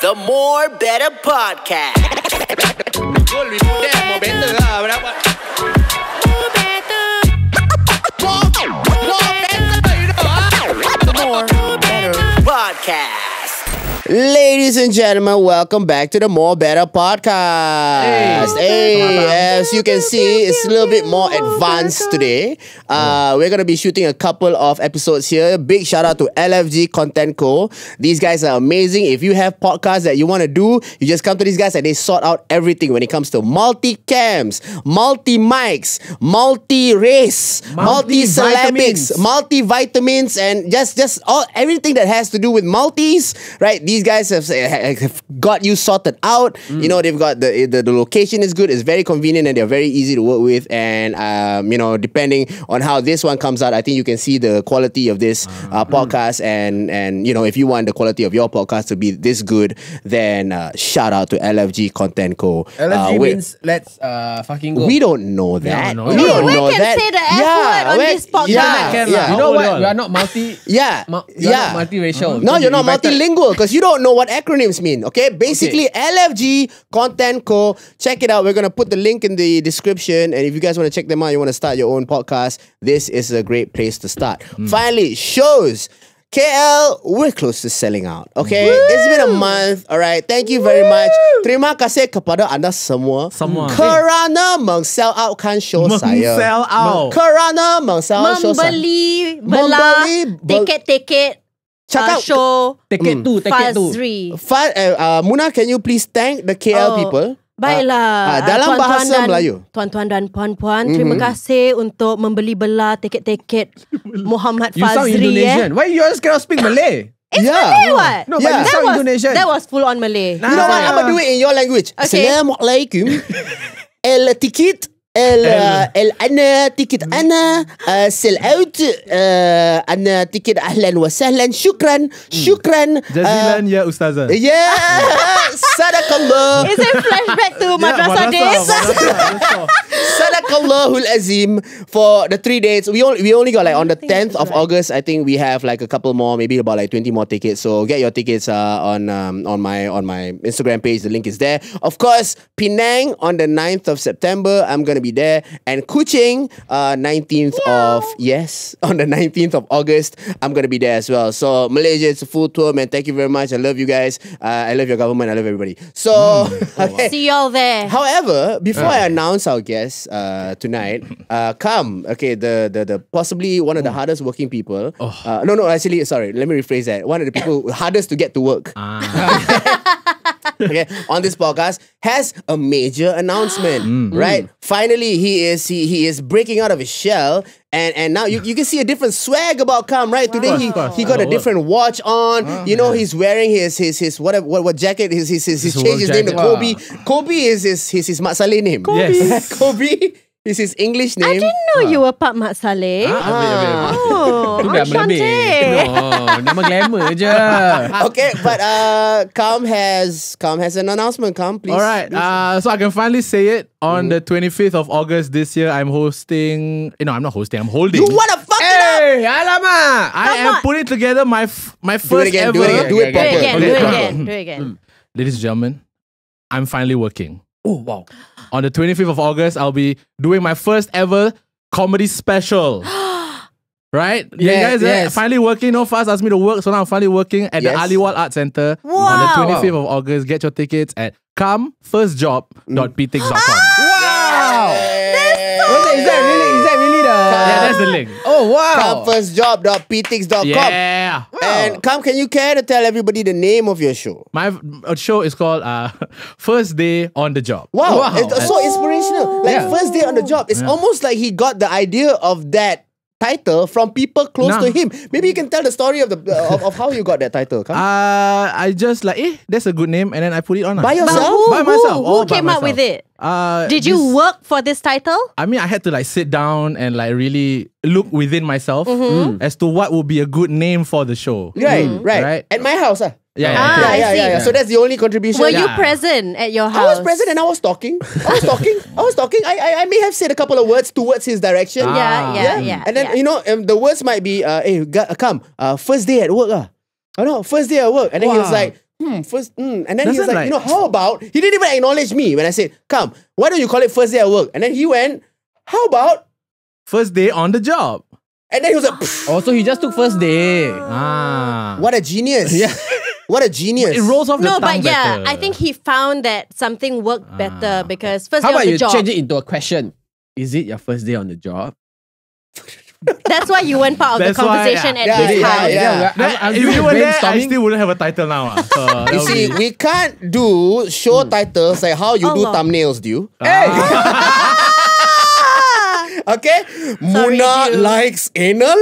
The More Better Podcast. Betul, we put there more better lah. Berapa? More better. More, more better, you know. The More Better Podcast. Ladies and gentlemen, welcome back to the More Better podcast. Hey, as you can see, it's a little bit more advanced today. Uh, we're gonna be shooting a couple of episodes here. Big shout out to LFG Content Co. These guys are amazing. If you have podcasts that you want to do, you just come to these guys and they sort out everything when it comes to multi cams, multi mics, multi race, multi syllabics, multivitamins, and just just all everything that has to do with multis. Right, these guys have, have got you sorted out. You know, they've got the, the the location is good. It's very convenient and they're very easy to work with. And um, you know, depending on how this one comes out, I think you can see the quality of this uh, podcast. And and you know, if you want the quality of your podcast to be this good, then uh, shout out to LFG Content Co. LFG Uh, means let's uh, fucking go. we don't know that. know We that. don't We know can that. say the F word on where- this podcast. Yeah, Can yeah. You know what? We you are not multi. Yeah. mu- we are yeah. not multiracial. No, you're not we multilingual because you don't know what acronyms mean. Okay, basically LFG Content Co. Check it out. We're gonna put the link in the description, and if you guys want to check them out, you want to start your own podcast. This is a great place to start. Hmm. Finally, shows. KL, we're close to selling out. Okay, it's been a month. All right, thank you very much. Terima kasih kepada anda semua. Semua. Kerana meng-sell outkan show saya. Meng-sell out. Kerana meng-sell out show saya. Membeli belah bel- tiket-tiket uh, Cakap show Tiket tu, tiket tu. Fazri. Fa- uh, uh, Muna, can you please thank the KL Oh, people? Baiklah. Ah, dalam tuan-tuan bahasa dan, Melayu. Tuan-tuan dan puan-puan, terima kasih untuk membeli belah tiket-tiket Muhammad You sound Fazri. Indonesian. Eh. Why you always cannot speak Malay? It's Yeah. Malay what? No, but Yeah. you that sound was, Indonesian. That was full on Malay. You know what? I'm gonna do it in your language. Okay. Assalamualaikum. El ticket. El uh, el ana ticket ana uh, sell out uh, ana ticket ahlan wa sahlan shukran shukran Jazilan ya Ustazah. uh, yeah sadakallah Is it flashback to Madrasah days? Sadaqallahul Azim for the three days. We only we only got like on the tenth of August. I think we have like a couple more, maybe about like twenty more tickets. So get your tickets uh, on um, on my on my Instagram page. The link is there. Of course, Penang on the 9th of September. I'm gonna be there, and Kuching uh nineteenth of yes on the nineteenth of August. I'm gonna be there as well. So Malaysia, it's a full tour, man. Thank you very much. I love you guys. Uh, I love your government. I love everybody. So okay. See y'all there. However, before I announce our guest uh, tonight, uh, come okay the, the the possibly one of the hardest working people. Uh, no, no, actually, sorry. Let me rephrase that. One of the people hardest to get to work. Okay, on this podcast has a major announcement. Right, finally he is he he is breaking out of his shell. And and now you, you can see a different swag about Qam, right? Today he, he got a different watch on. you know, he's wearing his his his whatever what what jacket his his his, his His changed his name to jacket. Kobe. Kobe is his his his Mat Saleh name. Yes. Kobe is his English name. I didn't know you were Pak Mat Saleh. Ah. Oh, Tu dah enchanté. melebih. No, nama glamour je. Okay, but uh, Qam has Qam has an announcement. Qam, please. All right. Uh, so I can finally say it on the 25th of August this year. I'm hosting. You know, I'm not hosting. I'm holding. you wanna fuck it up? Hey, alamak. I am putting together my f- my Do first again. ever. Do it again. Do it Okay, Do it proper. again, Do do it it again, do it again. Ladies and gentlemen, I'm finally working. Oh, wow. On the 25th of August, I'll be doing my first ever comedy special. Right? Yeah, Yeah, you guys uh, yes. finally working. No fast asked me to work, so now I'm finally working at Yes. the Aliwal Art Center on the 25th of August. Get your tickets at comefirstjob.ptix.com. Wow. Hey. What's that? Is that really, is that really the... Yeah, that's the link. Oh, wow. Comfirstjob.ptix.com. Yeah. And Qam, can you care to tell everybody the name of your show? My uh, show is called uh, First Day on the Job. Wow, Wow. it's so inspirational. Like Yeah. first day on the job. It's almost like he got the idea of that title from people close Nah. to him. Maybe you can tell the story of the uh, of, of how you got that title. Qam. Uh, I just like, eh, that's a good name, and then I put it on. ah. By But yourself? who, By myself, who all by came up myself. with it? Uh, Did you this- work for this title? I mean, I had to like sit down and like really look within myself Mm-hmm. as to what would be a good name for the show. Right, right, Right. At my house, ah. Yeah, Ah, yeah, I yeah, see. yeah, yeah. So that's the only contribution. Were you Yeah. present at your house? I was present and I was talking. I was talking. I was talking. I, I I may have said a couple of words towards his direction. Ah. Yeah, yeah, yeah. And then yeah. you know um, the words might be, uh, "Hey, gu- uh, come, uh, first day at work, ah." Oh no, first day at work, and then he was like, hmm, first, hmm. and then he was Doesn't like, you know, how about he didn't even acknowledge me when I said, come, why don't you call it first day at work? And then he went, how about? First day on the job. And then he was like, Oh, so he just took first day. Ah. what a genius! Yeah. what a genius! It rolls off the No, tongue but yeah, better. I think he found that something worked better because first How day on about the you job. change it into a question? Is it your first day on the job? That's why you weren't part of That's the why, conversation yeah. at Yeah, his yeah, house. yeah. I'm, I'm if you were there, I brainstorming. still wouldn't have a title now. ah. So You see, be- we can't do show Hmm. titles like how you do Allah. thumbnails, do you? Hey! Okay? Munah dude. likes anal.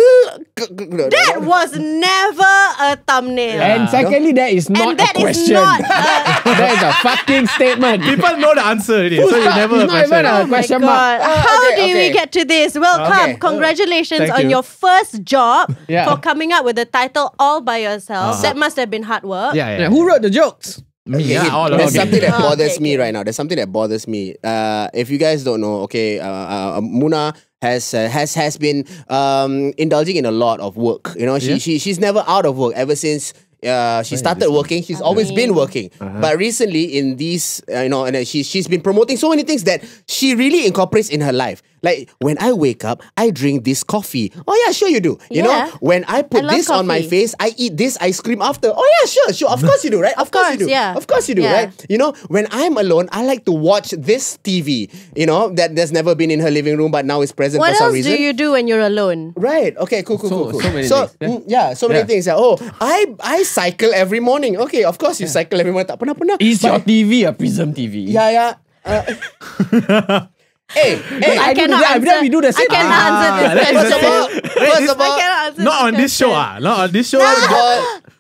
That was never a thumbnail. and secondly, that is not And that a is question. not a- that is a fucking statement. People know the answer already, so you Stop, never it's a not question. even a Oh my question God. mark. How okay, do we get to this? Welcome. Okay. Congratulations Thank on you. your first job Yeah. for coming up with the title all by yourself. Uh-huh. That must have been hard work. Yeah, yeah. Yeah, who wrote the jokes? Me, Okay, yeah, all there's okay. something that Okay, bothers okay. me right now. There's something that bothers me. Uh, if you guys don't know, okay, uh, uh, Munah has uh, has has been um, indulging in a lot of work. You know, she Yeah. she she's never out of work ever since. Uh, she started working. She's always been working, Uh-huh. but recently in these, uh, you know, and uh, she she's been promoting so many things that she really incorporates in her life. Like when I wake up, I drink this coffee. Oh yeah, sure you do. You Yeah. know, when I put I love this on my face, I eat this ice cream after. Oh yeah, sure, sure. Of course you do, right? Of course you do. yeah. Of course you do, Yeah. right? You know, when I'm alone, I like to watch this TV, you know, that there's never been in her living room, but now is present What for some reason. What else do you do when you're alone? Right. Okay. Cool. Cool. So- cool. cool. so many so things, yeah. mm, yeah. So many Yeah. things. Yeah. Oh, I I cycle every morning. Okay. Of course you cycle every morning. Tak pernah pernah. Is your TV a Prism TV? Yeah. Yeah. Uh, hey. Hey. I do cannot that, answer. we do the I cannot Ah, answer this is First of all, first of all, Not on this show, ah. Not on this show.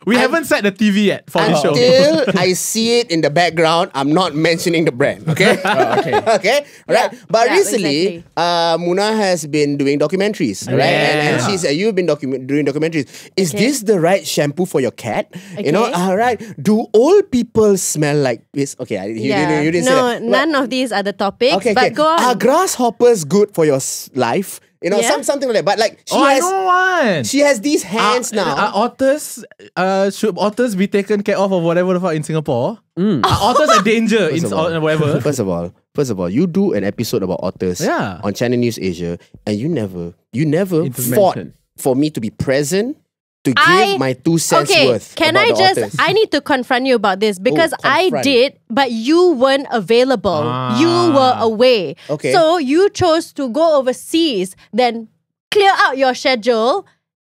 We haven't set the TV yet for this show. Until I see it in the background, I'm not mentioning the brand. Okay. okay. okay. Right. But Yeah, recently, uh, Munah has been doing documentaries, right? And, and Yeah. she's uh, you've been document doing documentaries. Is Okay. this the right shampoo for your cat? You know, all right. Do old people smell like this? Okay, I- you, yeah. didn't, you didn't no, say that. But- none of these are the topics. Okay, but okay. go on. Are grasshoppers good for your life? You know, Yeah. some something like that. But like she Oh, I has, know one. she has these hands Are- now. Are otters, uh, should otters be taken care of or whatever the fuck in Singapore? Are otters a danger in First of all- whatever? First of all, first of all, you do an episode about otters Yeah. on Channel News Asia, and you never, you never fought for me to be present to give I- my two cents okay, worth. can about I the just? otters. I need to confront you about this because I did, but you weren't available. You were Ah. away. Okay. So you chose to go overseas, then clear out your schedule.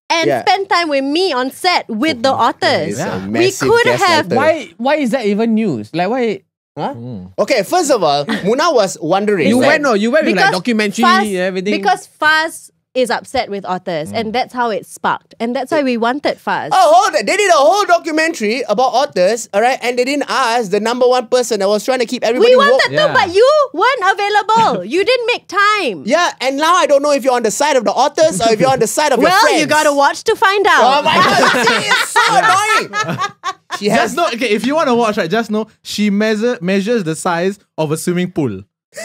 And Yeah. spend time with me on set with the authors. It's a We could have gaslighter. Why? Why is that even news? Like why? Huh? Okay, first of all, Munah was wondering. You like- went no, you went with like documentary Faz- everything. Because Faz is upset with otters, and that's how it sparked, and that's why we wanted Faz. Oh, hold it. They did a whole documentary about otters, all right, and they didn't ask the number one person that was trying to keep everybody we wanted woke. to, Yeah. but you weren't available. you didn't make time. Yeah, and now I don't know if you're on the side of the otters or if you're on the side of your Well, friends. you gotta watch to find out. Oh my god, she is so annoying. She has Just know, okay, if you want to watch, right, just know she measure measures the size of a swimming pool.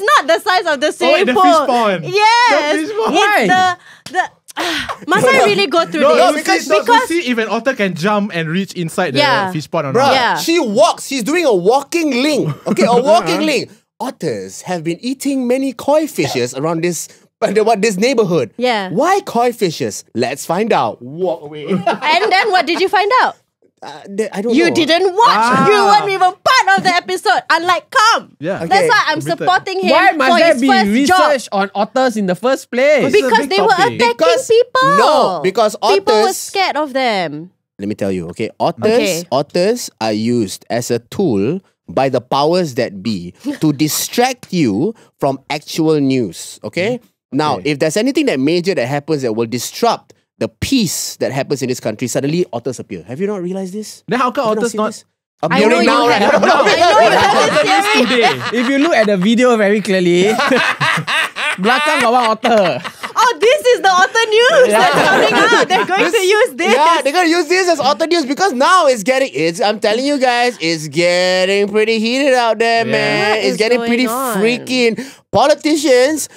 watch, and it's not the size of the swimming the pool. fish pond. Yes, The fish pond. it's Why? the the. must I really go through No, this? to because- see, no, because- see if an otter can jump and reach inside the fish pond or Bruh, not. Yeah. she walks. She's doing a walking link. Okay, a walking link. Otters have been eating many koi fishes around this. But what this neighborhood? Yeah. Why koi fishes? Let's find out. Walk away. and then what did you find out? Uh, th- I don't You know. didn't watch. Ah. You weren't even part of the episode. Unlike Qam. Yeah. Okay. That's why I'm Omitted. supporting him why must for there his be first research job. on otters in the first place? Because- It's a Because they were topic. attacking Because- people. no, because otters. people were scared of them. Let me tell you, okay? Otters, Okay. otters are used as a tool by the powers that be to distract you from actual news. Okay? Mm-hmm. Now, if there's anything that major that happens that will disrupt the peace that happens in this country, suddenly otters appear. Have you not realized this? Then how come Have otters not? this? I know Appearing you now, right? have. I know you have this. Today. if you look at the video very clearly, belakang got one otter. Oh, this is the author news that's coming out. They're going to use this. Yeah, they're gonna use this as auto news because now it's getting it's I'm telling you guys, it's getting pretty heated out there, man. What it's getting pretty on? freaking politicians.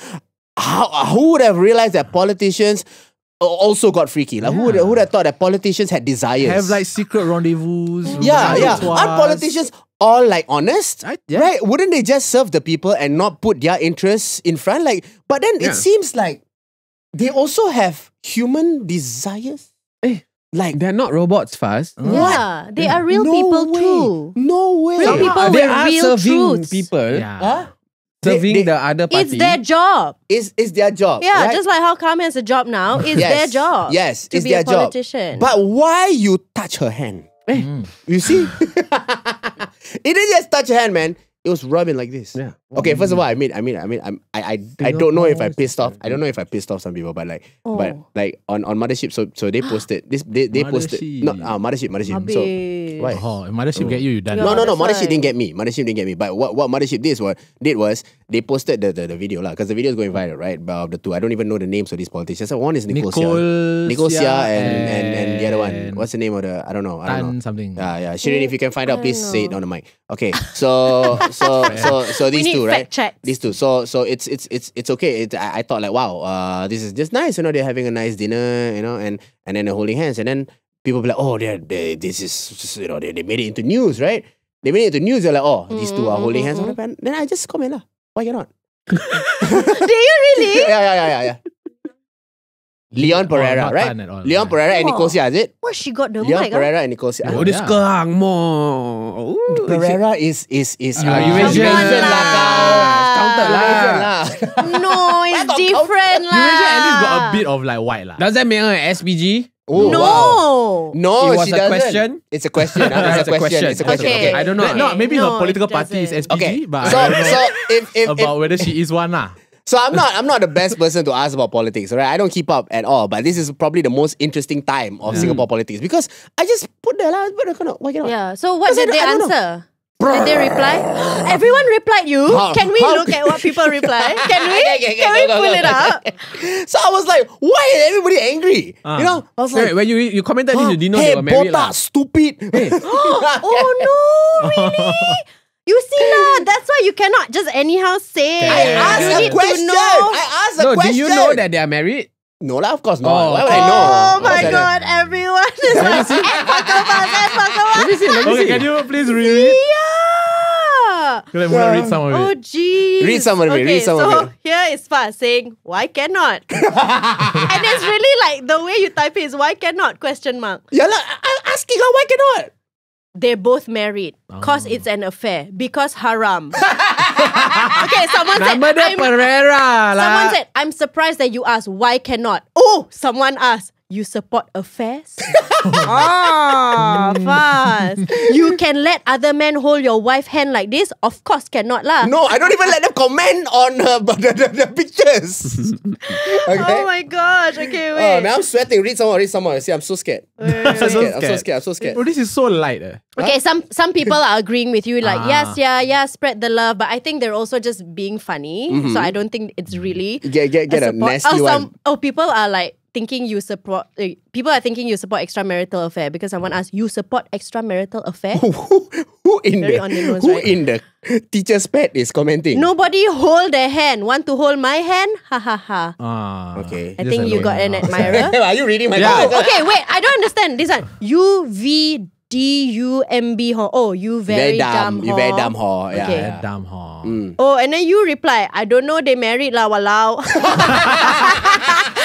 How who would have realized that politicians also got freaky. Like who would who would have thought that politicians had desires? Have like secret rendezvous. yeah, yeah. Aren't politicians all like honest? I- yeah. Right? Wouldn't they just serve the people and not put their interests in front? Like, but then Yeah. it seems like they also have human desires. Eh, Like They're not robots, fast. Yeah, they are real no people way. too. No way. Real people they with are real serving truths. people, Yeah. Huh? They- serving they- the other party. It's their job. It's, is their job. Yeah, right? just like how Qam has a job now, it's Yes. their job. Yes, to it's be their a politician. job. But why you touch her hand? Eh. You see? it didn't just touch her hand, man. It was rubbing like this. Yeah. Okay, first of all, I mean, I mean, I mean, I'm, I, I, I don't know if I pissed off. I don't know if I pissed off some people, but like, but Oh. like on on Mothership, so so they posted this. They they posted Mothership. not uh, Mothership, Mothership. So why? Oh, if mothership get you, you done. No, no, no. that's Mothership why. didn't get me. Mothership didn't get me. But what what Mothership did was did was they posted the the, the video lah because the video is going viral, right? Of the two, I don't even know the names of these politicians. So one is Nicole, Seah. Nicole, Nicole Seah Seah and, and and the other one. What's the name of the? I don't know. I don't know. Tan something. Yeah, yeah. Shirin, if you can find out, please say it on the mic. Okay, so so so so We these two, right? checks. These two. So so it's it's it's it's okay. It, I, I thought like, wow, uh, this is just nice. You know, they're having a nice dinner. You know, and and then they're holding hands, and then people be like, oh, they're, they this is you know they, they made it into news, right? They made it into news. They're like, oh, these two are holding hands. Mm, And then I just comment lah. Why cannot? Do you really? yeah, yeah, yeah, yeah, yeah. Leon Perera, not right? Tan at all. Leon Yeah. Perera and Oh. Nicole is it? What she got the Leon mic? ah? Perera and Nicole Seah. Oh, this Yeah. kerang more. Ooh, Perera is is is Ah, uh, Eurasian. Eurasian lah, kau. On lah. Counted lah. No, it's different lah. Eurasian at least got a bit of like white lah. Does that make her an SPG? Oh, No. wow. No, It was she a doesn't. question? It's a question. ah. It's, a question. It's a question. Okay. Okay. I don't know. No, maybe No, her political party is. SPG, Okay. but So I don't know so if if, if about whether she is one lah. so I'm not I'm not the best person to ask about politics, right? I don't keep up at all. But this is probably the most interesting time of Singapore politics because I just put the lah. But I cannot. Why cannot? Yeah. So what Because I did they don't- I don't know. Answer? Did they reply? Everyone replied you. How- Can we look at what people reply? Can we? Okay, okay, okay, Can go, we go, pull go, it go. up? So I was like, why is everybody angry? Ah. You know, I was Wait, like, when you you commented this, you didn't know hey, they were married botak, lah. stupid. Oh no, really? You see lah, that's why you cannot just anyhow say. I asked you a question. I asked a No, do you know that they are married? No lah, of course not. Oh. Why would I know? Oh my course I don't. god, everyone is like, Pakawas, eh, Pakawas. Let me see. Let me Okay, see. can you please reread? Yeah. Let me read some of it. Oh it. jeez. Read some of it, Okay, read some so of it. here is Faz saying, why cannot? and it's really like the way you type it is why cannot question mark. Yeah lah, I- I'm asking lah, why cannot? They're both married. Cause it's an affair. Because haram. okay, someone said Nama dia Perera lah. Someone said, I'm surprised that you asked why cannot. Oh, someone asked, you support affairs? ah, fast. You can let other men hold your wife hand like this? Of course cannot lah. No, I don't even let them comment on uh, the, the, the pictures. okay. Oh my gosh. Okay, wait. Oh, wait. man, I'm sweating. Read someone. Read someone. more. See, I'm so scared. I'm so scared. I'm so scared. I'm so scared. Oh, this is so light. Eh. Okay, some some people are agreeing with you, like Ah. yes, yeah, yeah, spread the love. But I think they're also just being funny. So I don't think it's really Get get get a, support. nasty oh, one. some oh people are like thinking you support. Uh, people are thinking you support extramarital affair because someone asked you support extramarital affair. who, who in Very the on the nose, who right? in the teacher's pet is commenting? Nobody hold their hand. Want to hold my hand? Ha ha ha. Ah, Okay. I just think you alone. got an admirer. Are you reading my Yeah. comments? okay, wait. I don't understand this one. U V D U M B ho. Oh, you very, Very dumb. dumb. You ho. very dumb, ho. Yeah. Okay. Yeah, damn, huh? Oh, and then you reply, I don't know they married la lah,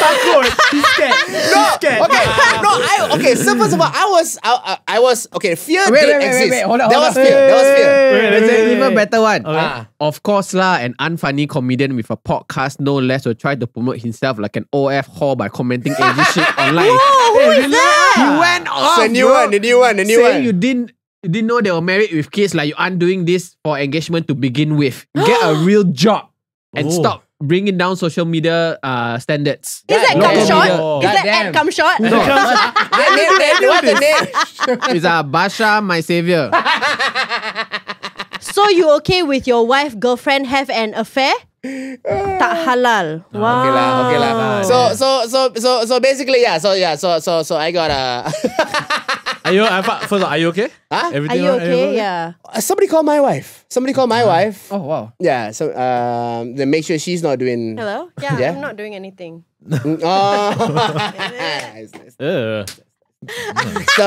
walau. Takut. He's scared. He's scared. Okay, no, I okay. So first of all, I was, I, I, I was okay. Fear Wait, did wait, wait, exist. wait, wait. Hold on, There hold was on. fear. There was fear. Wait, There's wait, an wait, even better one. Okay. Ah. Of course lah, an unfunny comedian with a podcast no less will try to promote himself like an OF whore by commenting edgy shit online. Who is that? You went off, the new bro. one, the new one, the new Saying one. you didn't you didn't know they were married with kids like you aren't doing this for engagement to begin with. Get a real job and Oh. stop bringing down social media uh, standards. Is that Local come short? media. Is that Goddamn. ad come short? The name, the, what's the name? It's uh, Basha, my savior. So you okay with your wife, girlfriend have an affair? Tak halal. Wow. Okay lah, okay lah. Ah, So, so, so, so, so basically, yeah. So, yeah. So, so, so I got a. Are you? I- First of all, are you okay? Huh? Are you all right? okay? Everything? Yeah. Uh, somebody call my wife. Somebody call my wife. Oh wow. Yeah. So um, then make sure she's not doing. Hello? Yeah, Yeah? I'm not doing anything. Mm, Oh. Nice, nice. Ugh. so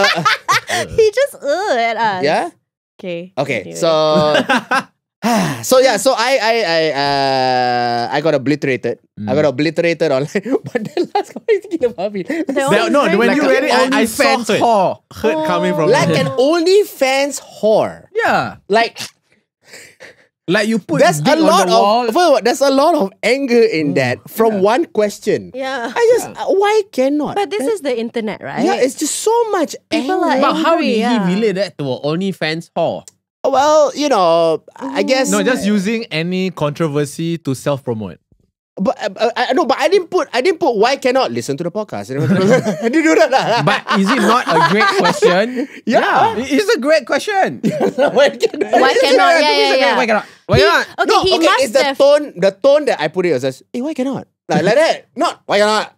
he just uh at us. yeah. Okay. Okay. So. so yeah, so I I I uh I got obliterated. I got obliterated online. but the last comment is thinking about me. The No, no, when Like you read it, I, I saw it. whore. Hurt coming from Like an OnlyFans whore. Yeah. Like Like you put there's a lot on the of first of there's a lot of anger in that from one question. Yeah. I just uh, why cannot? But this is the internet, right? yeah, it's just so much People anger. are But how did yeah. he relate that to an OnlyFans whore? Well, you know, I guess No, just using any controversy to self promote. But uh, I, I no, but I didn't put I didn't put why cannot listen to the podcast. I didn't do that. lah. But is it not a great question? Yeah. It is a great question. why cannot? Why cannot? Yeah, yeah, yeah. Why cannot? Why He- not? okay, no, he okay, must it's the have. tone. The tone that I put it was just, hey, why cannot? Like, like that. Not why cannot.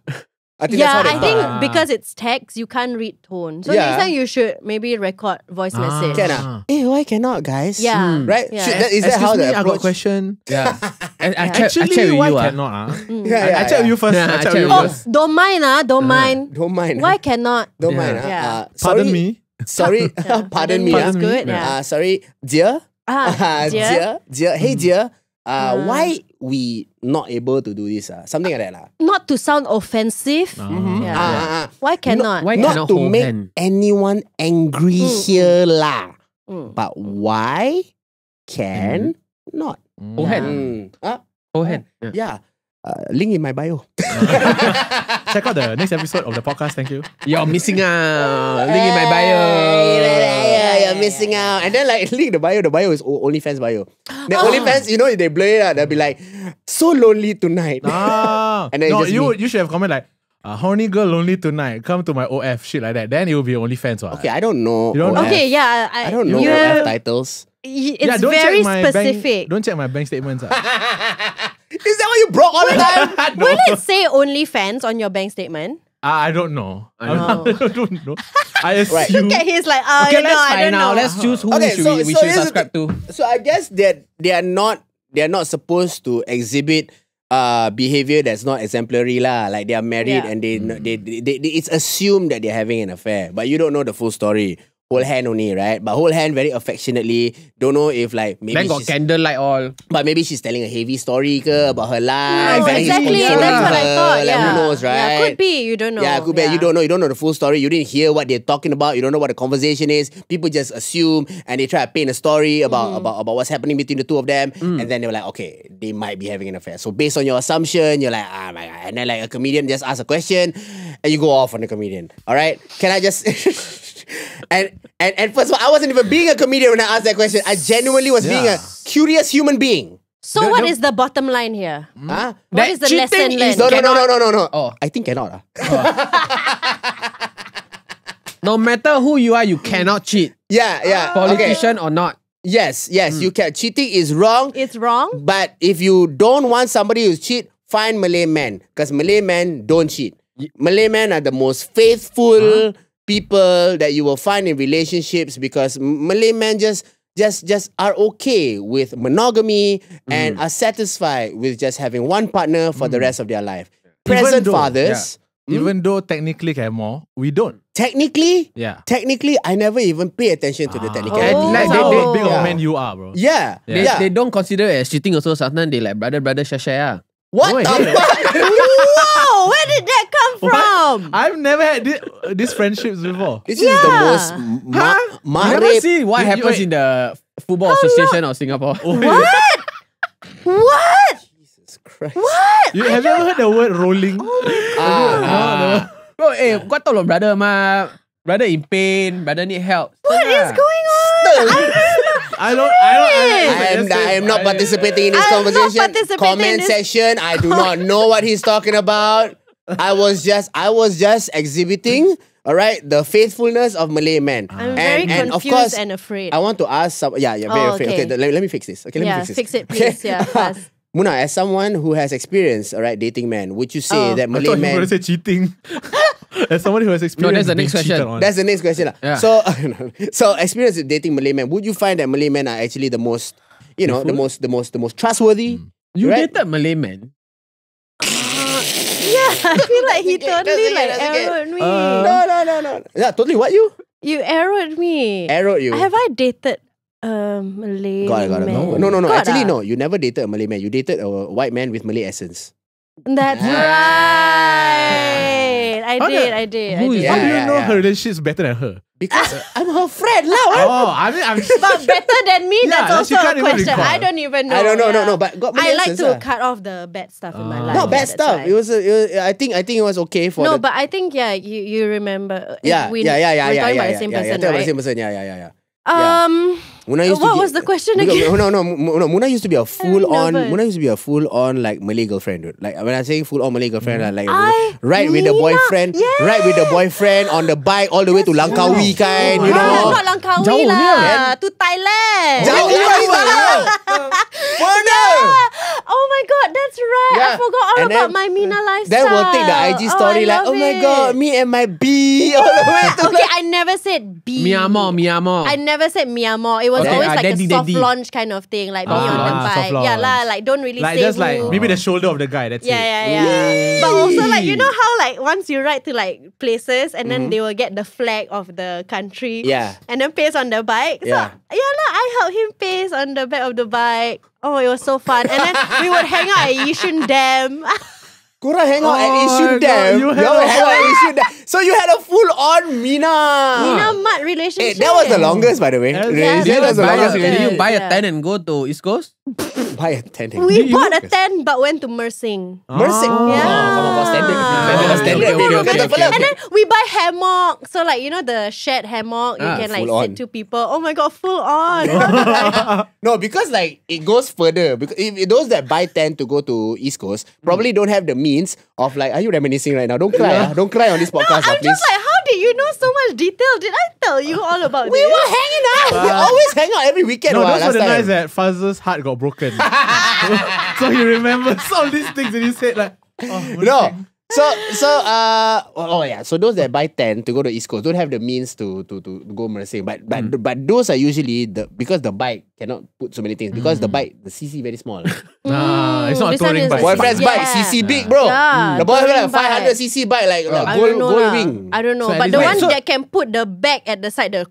I think Yeah, that's how I think thought. because it's text, you can't read tone. So Yeah. next time you should maybe record voice message. Can ah? Hey, why cannot, guys? Yeah. Right? Yeah. Should, that, is that how me, the I got a question. Yeah. I, I, check, Actually, I check why you. ah. cannot? ah? Yeah, I, yeah, I check yeah. you first. Yeah, I I check check you with Oh, first. don't mind, ah, don't mind. Don't mind. Why cannot? Don't Yeah. mind. ah. Yeah. Uh, Pardon sorry, me. Sorry. pardon me. That's ah. good. me. Yeah. Uh, sorry, dear. Ah, Uh, dear. dear, dear. Hey, dear. Uh, Ah. why we not able to do this? Uh? Something like that. lah. Not to sound offensive. Mhm. Yeah. Ah, ah, ah. Why cannot? Why Not cannot to hold make hand? anyone angry here lah. Mm. But why can not? Hold hand. Mm. Ah, Hold hand. Yeah. yeah. Uh, link in my bio. Check out the next episode of the podcast. Thank you. You're missing out. Link in my bio. Yeah, you're missing out. And then like link the bio. The bio is o- OnlyFans bio. The OnlyFans, you know, if they blur it out, they'll be like, so lonely tonight. Ah, And then no, you me. you should have comment like, uh, horny girl lonely tonight. Come to my OF shit like that. Then it will be OnlyFans. What? Okay, I don't know. You don't know? OF. Okay, yeah. I, I don't know you OF titles. y- yeah, don't very check my specific. Bank, don't check my bank statements. ah. Is that what you broke all the time? no. Will it say OnlyFans on your bank statement? Ah, I don't know. I know. don't know. I assume. Right. Look at his like, oh, Okay, you know, let's I find don't know. out. Let's choose who Okay, should so- we, we so should here's the subscribe to. So I guess that they are not they are not supposed to exhibit uh behavior that's not exemplary lah. Like they are married Yeah. and they, they, they, they it's assumed that they're having an affair, but you don't know the full story. Hold hand only, right? But hold hand very affectionately. Don't know if like maybe Then got she's, candlelight all. but maybe she's telling a heavy story ke about her life. No, and he's exactly. consoling That's what I her. thought. Like, Yeah. who knows, right? Yeah, could be. You don't know. Yeah, could be. You don't know. You don't know the full story. You didn't hear what they're talking about. You don't know what the conversation is. People just assume and they try to paint a story about about, about what's happening between the two of them, and then they were like, okay, they might be having an affair. So based on your assumption, you're like, ah my god. And then like a comedian just asks a question, and you go off on the comedian. All right? Can I just? and and and first of all, I wasn't even being a comedian when I asked that question. I genuinely was being a curious human being. So what is the bottom line here? Hmm? Huh? What That is the cheating lesson is learned? No, no, no, no, no, no, no. Oh. I think cannot. ah. Oh. No matter who you are, you cannot cheat. Yeah, yeah. Ah. Okay. Politician or not. Yes, yes, hmm. you can. Cheating is wrong, It's wrong. but if you don't want somebody who cheat, find Malay men because Malay men don't cheat. Malay men are the most faithful people that you will find in relationships because Malay men just just just are okay with monogamy and mm. are satisfied with just having one partner for the mm. rest of their life. Present though- fathers, hmm? Even though technically can have more, we don't. technically, Yeah. technically, I never even pay attention to the ah. technicality. Oh. Like Like they- they- big of yeah. man you are, bro. Yeah, They, yeah. they don't consider it as cheating also. Sometimes they like brother, brother, share, share. ah. what Wait, the fuck? Whoa, where did that come What? from? I've never had this, these friendships before. This is the Yeah. most ma- You never marip. see what You- you- happens in the Football Association of Singapore. What? What? Jesus Christ. What? You, have you ever heard the word rolling? Oh my god. Ah, Bro, eh, kau tahu loh brother mah. Brother in pain, brother need help. What is going on? I don't. I don't. I, I am, I am not participating in this I'm not conversation. participating Comment in this- section. I do not know what he's talking about. I was just, I was just exhibiting. All right, the faithfulness of Malay men. I'm very and, and of confused course, and afraid. I want to ask some. Yeah, yeah, very Oh, afraid. Okay, okay. let, let me fix this. Okay, let yeah, me fix this. fix it, please. Okay? Yeah, fast. Munah, as someone who has experience, all right, dating men, would you say Oh. that I Malay thought you were men? gonna say cheating. As somebody who has experienced that's the next question. That's the next question. lah. Yeah. So, so experience with dating Malay men. Would you find that Malay men are actually the most, you know, the most, the most, the most trustworthy? Mm. You Right. dated Malay man. Yeah, I feel like he That's totally that's okay, like that's okay. arrowed me. Uh, No, no, no, no. Yeah, totally. What you you arrowed me. arrowed you? Have I dated a Malay Got it, got it. man? No, no, no. no. Actually, ah? no. You never dated a Malay man. You dated a white man with Malay essence. That's right. I did. I did. I did. is How do you yeah, know yeah. her relationship's better than her? Because I'm her friend, lah. Oh, I mean, I'm. But better than me, Yeah, that's she also can't a even question. recall. I don't even know. I don't know, no, yeah. no, but got Malay I like to lah. cut off the bad stuff in my Ah. life. Not bad that's stuff. why. It was, a, it was. I think. I think it was okay for. no, the, but I think yeah, you you remember. if yeah, we, yeah, yeah, yeah, we're yeah, talking yeah, about yeah, the same yeah, person, yeah, talking about right? the same person. Yeah, yeah, yeah, yeah. Um, Munah used what to was get- the question Because- again? No, no, Mu- no. Munah used to be a full on. nervous. Munah used to be a full on like Malay girlfriend, dude. Like when I'm saying full on Malay girlfriend, like I- right with the Nina, boyfriend, right with the boyfriend on the bike all the way to Langkawi, kind. You Ah, know. not Langkawi Jauh lah, ni. to Thailand. Jauh lagi mana? Mana? Oh my god, that's right. I forgot all And about then- my Minah lifestyle. Then we'll take the IG story oh, like, oh my it. god, me and my bee all the way to Okay, I never said B. Myanmar, Myanmar. I never said Myanmar. It was Okay, always ah, like daddy, a soft daddy. launch kind of thing, like me Ah, on the soft bike. Yeah launch. lah, like don't really like say just like maybe the shoulder of the guy. That's Yeah, it. yeah, yeah. yeah. But also like you know how like once you ride to like places and then they will get the flag of the country. Yeah. And then paste on the bike. So Yeah. yeah lah, I helped him paste on the back of the bike. Oh, it was so fun. And then we would hang out at Yishun Dam. Korang hang out at Oh Yishun Dam. you You had all hang out at Yishun Dam. So you had a full on Minah. Minah Mud relationship. Hey, that was the longest, by the way. Yeah, Really, that that was the longest. did you buy a Yeah. tent and go to East Coast? Buy a tent. We You- bought a tent but went to Mersing. Mercy. Oh. Yeah. come standard. Ah. Standard. Okay, okay, okay, okay, And then we buy hammock. So like you know the shared hammock, you Ah, can like full sit on. two people. Oh my god, full on. No, because like it goes further. Because if if those that buy tent to go to East Coast probably don't have the means of like. Are you reminiscing right now? Don't cry. ah. Don't cry on this podcast, I'm please. just like, how did you know so much detail? Did I tell you all about we this? were hanging out. we always hang out every weekend. No, what, those were the time. nights that Fuzz's heart got broken. so he remembers all these things and he said like, oh, No. So so uh oh, oh yeah so those that buy tent to go to East Coast don't have the means to to to go Mersing but but Hmm. but those are usually the because the bike cannot put so many things because the bike the CC very small. Nah, it's not a this one touring bike. Boyfriend's Yeah. bike CC big bro. Yeah, the boyfriend touring like 500. CC bike like, like I gold don't know gold wing. I don't know, So but the like- one so- that can put the bag at the side, the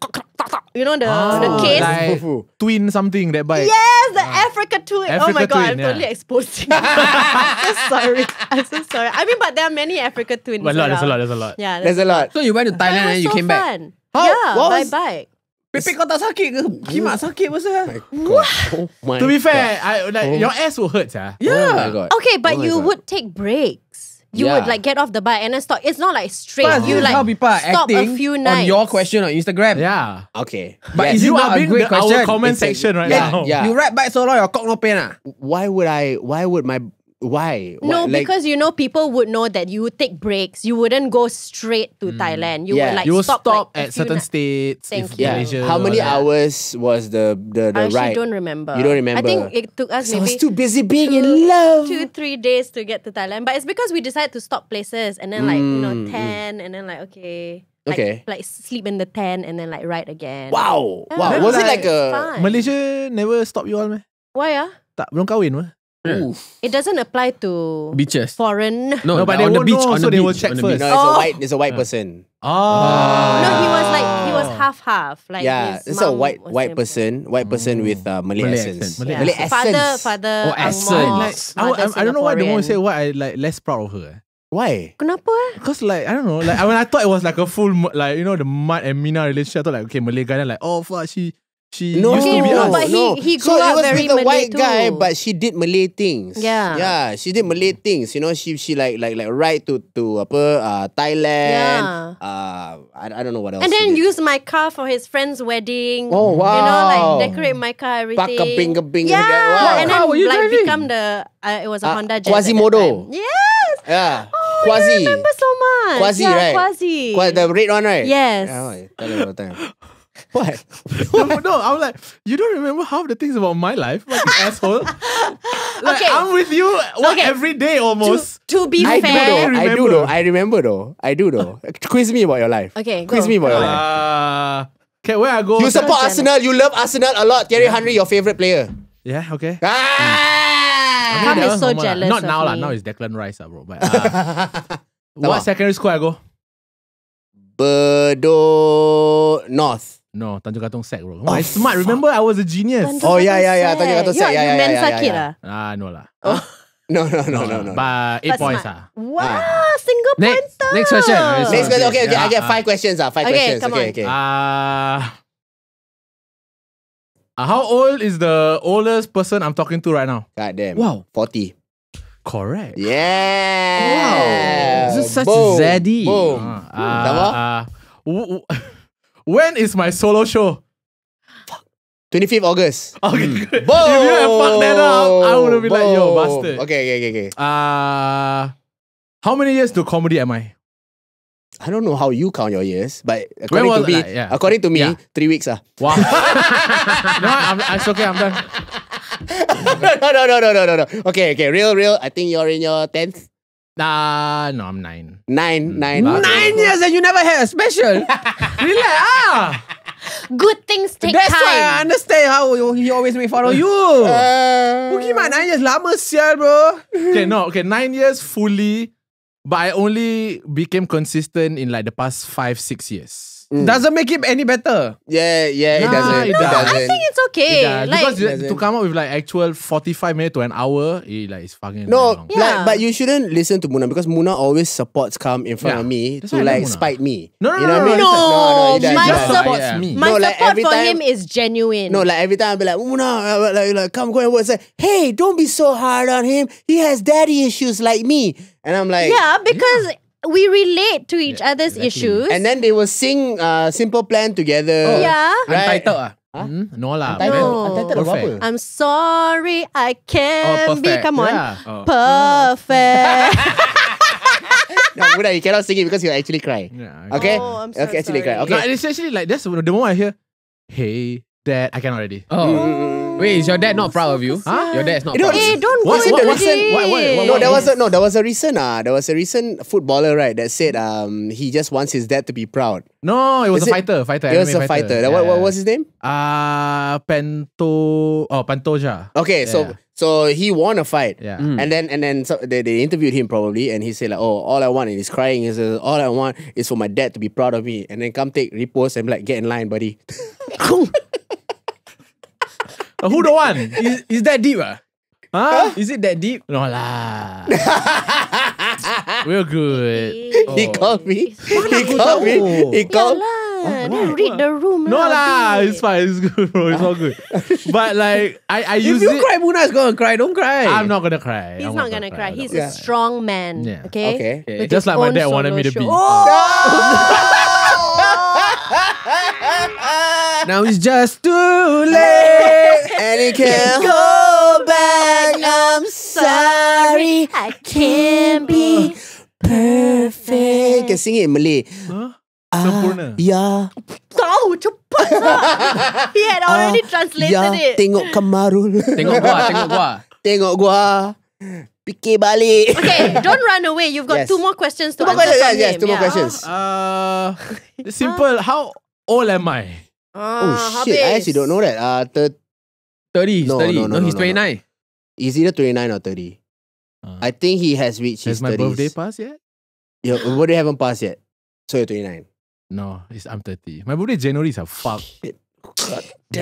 you know the ah, the Oh, case. like twin something that bike. Yes, the ah. Africa twin. oh my god, twin, I'm yeah. totally exposing. I'm so sorry. I'm so sorry. I mean, but there are many Africa twins. But a lot, there's a lot, there's a lot. Yeah, There's a lot. So you went to Thailand was and you so came back. fun. How- Yeah, what by was- bike. Pepe kau tak sakit ke? Kimak sakit pasal. God. Oh my To be fair, I, like, oh. your ass will hurt, yeah. Oh my Yeah. god. Okay, but Oh you God. would take breaks. You Yeah. would like get off the bike and then stop. It's not like straight. But you this is like how people are stop acting a few on your question on Instagram. Yeah. Okay. But Yes. is You not are a being great the, question? our comment It's a- section right yeah, now. yeah. You ride bike so long, your cock no pain ah. why would I why would my why? No, Why- like- because you know people would know that you would take breaks. You wouldn't go straight to Thailand. You Yeah. would like You will stop, stop, like, at certain ni- states. Thank if you. yeah. Malaysia, How many hours was the the, the I actually ride? don't remember. You don't remember? I think it took us So I was maybe too busy being two- in love. two, three days to get to Thailand. But it's because we decided to stop places and then like you know Mm, ten and then like okay, like, Okay. like sleep in the tent and then like ride again. Wow. Yeah, Wow. Then Was it like like- a Fun. Malaysia never stop you all, meh? Why ah? Tak, belum kahwin, meh? Oof. It doesn't apply to Beaches. foreign. No, No, but they on the beach. know, on so the they will beach, check the first. No, beach. it's a Oh. white it's a white person. Oh. No, he was like he was half half. Like yeah, it's a mum white was white person, white person with uh, Malay, Malay essence. Malay Malay Yeah. essence. Father, father, Oh, essence. Like, I, I, I don't know why the moment you say why I like less proud of her. eh. Why? Kenapa eh? Because like I don't know, like when I thought it was like a full like you know the Mud and Mina relationship, I thought like okay Malay guy, then like oh fuck she she No, used to be no, us. but he- no. he so grew it up was very with a Malay white guy, but she did Malay things. Yeah. yeah, she did Malay things. You know, she she like like like ride to to apa uh, Thailand. Yeah. Uh, I, I don't know what else. And then use my car for his friend's wedding. Oh, wow! You know, like decorate my car, everything. Pakaping-kaping Yeah, like that. Wow. and then How you like driving? become the. Uh, it was a Uh, Honda Jazz. at that Quasimodo. time. Yes. yeah, Oh, Quasi. you remember so much. Quasi, yeah, right? Quasi. Qua- the red one, right? Yes. Yeah, I tell her all the time. What? no, no, I'm like, you don't remember half the things about my life, like asshole. Like, Okay. I'm with you what, Okay. every day almost. To be I do fair. though. I do remember. though. I remember though. I do though. Quiz me about your life. Okay, Quiz go. me about your life. Uh, okay, where I go? You support Jenna. Arsenal. You love Arsenal a lot. Thierry Henry, your favorite player. Yeah, okay. Ah! Come That is was so normal lah. jealous Not of now lah. Now it's Declan Rice, lah, bro. But uh, what on. secondary school I go? Bedok North. No, Tanjung Katong Sec, bro. Come on, I'm smart. Remember, I was a genius. Tanjung Oh, yeah, yeah, yeah. Tanjung Katong Sec. Sec. You- Yeah, yeah, Mensa yeah, yeah, kid yeah. ah? Ah, no lah. No, no, no, no, no. But eight But points ah. Wow, single Next, pointer. next question. Next question. Okay, okay. Yeah, I get uh, five questions. Ah, five Okay, questions. come Okay, on. okay. Uh, uh, how old is the oldest person I'm talking to right now? God damn. Wow. 40. Correct. Yeah. Wow. This is such Boom. zaddy. Boom. Uh, Tama? uh, w- w- when is my solo show? 25th August. Okay, good. If you had fucked that up, I would have been like, yo, bastard. Okay, okay, okay, okay. Uh, how many years to comedy am I? I don't know how you count your years, but according was to me, like, yeah. according to me, Yeah. three weeks. Ah. Wow. no, I'm, it's okay. I'm done. no, no, no, no, no, no, no. Okay, okay. Real, real. I think you're in your 10th. Nah, no, I'm nine. Nine, nine. Nine Nine years and you never had a special. Relax. Ah. Good things take That's why I time. understand how he always make fun of you. Uh, Bukit nine years lama sial bro. Okay, no, okay, nine years fully, but I only became consistent in like the past five, six years. Doesn't make it any better. yeah, yeah. It Nah, doesn't. it It, does. doesn't. I think it's okay. It like, because you- to come up with like actual 45 minutes to an hour, it like is fucking No, long. Yeah. like, but you shouldn't listen to Munah because Munah always supports come in front Yeah. of me That's to why I love like Munah. spite me. No, no, you no, what I no, mean? no, he does, my he support- supports me. my No, like, support every for time- him is genuine. No, like every time I be like, Munah, uh, like, like come go and work. It's like, hey, don't be so hard on him. He has daddy issues like me. And I'm like, yeah, because we relate to each other's exactly. issues. And then they will sing uh, Simple Plan together. Oh. yeah. Right. Untitled ah. Hmm? No lah. Untitled. No. Untitled. I'm sorry, I can't Oh, be. Come on, Yeah. Oh. perfect. No, Munah, you cannot sing it because you actually cry. Yeah. Okay? Oh, I'm so okay, actually cry. sorry. No, Okay. it's actually like that's the moment I hear, hey, dad, I cannot already. Oh. Wait, is your dad not proud of you? Huh? Your dad's not You know, proud of hey, you. don't What's go in into the what- what- what- No, there was a no, there was a recent uh, there was a recent footballer right that said um he just wants his dad to be proud. No, it was Is a it- fighter, fighter. It was a fighter. What, what was his name? Uh, Pento, oh, Pantoja. Okay, so Yeah. so he won a fight. Yeah. Mm. And then and then so they, they interviewed him probably and he said like, oh, all I want and he's crying. He says, all I want is for my dad to be proud of me. And then come take repost and be like, get in line, buddy. Who the one? Is, is that deep ah? huh? Is it that deep? No lah. We're good. he Oh. called me. He called me. He Yeah called lah. Don't read the room No lah, babe. it's fine. It's good, bro. It's all good. But like, I, I If use you it. cry, Munah is gonna cry. Don't cry. I'm not gonna cry. He's I'm not gonna cry. I'm He's not a strong man. Yeah. Okay. Okay. Okay. With Just his like my own dad wanted me to show. be. Now it's just too late. and he can't go back. I'm sorry. I can't be. Perfect. Can sing it in Malay. Huh? Ah, Sempurna. Ya. Tahu cepat lah. He had already translated ya, it. tengok Kamarul. Tengok gua, tengok gua. tengok gua. Fikir balik. Okay, don't run away. You've got Yes. two more questions to Two more answer questions. from Yes, yes, him. two more questions. Uh, simple. How old am I? Oh Ah, shit, I actually don't know that. Uh, thir- 30, No, 30. no, No, no, he's no, no. 29. he's either 29 or 30. Uh, I think he has reached his has my 30s. birthday passed yet? Your birthday haven't passed yet. So you're 29. No, it's, I'm 30. My birthday January is a fuck. Damn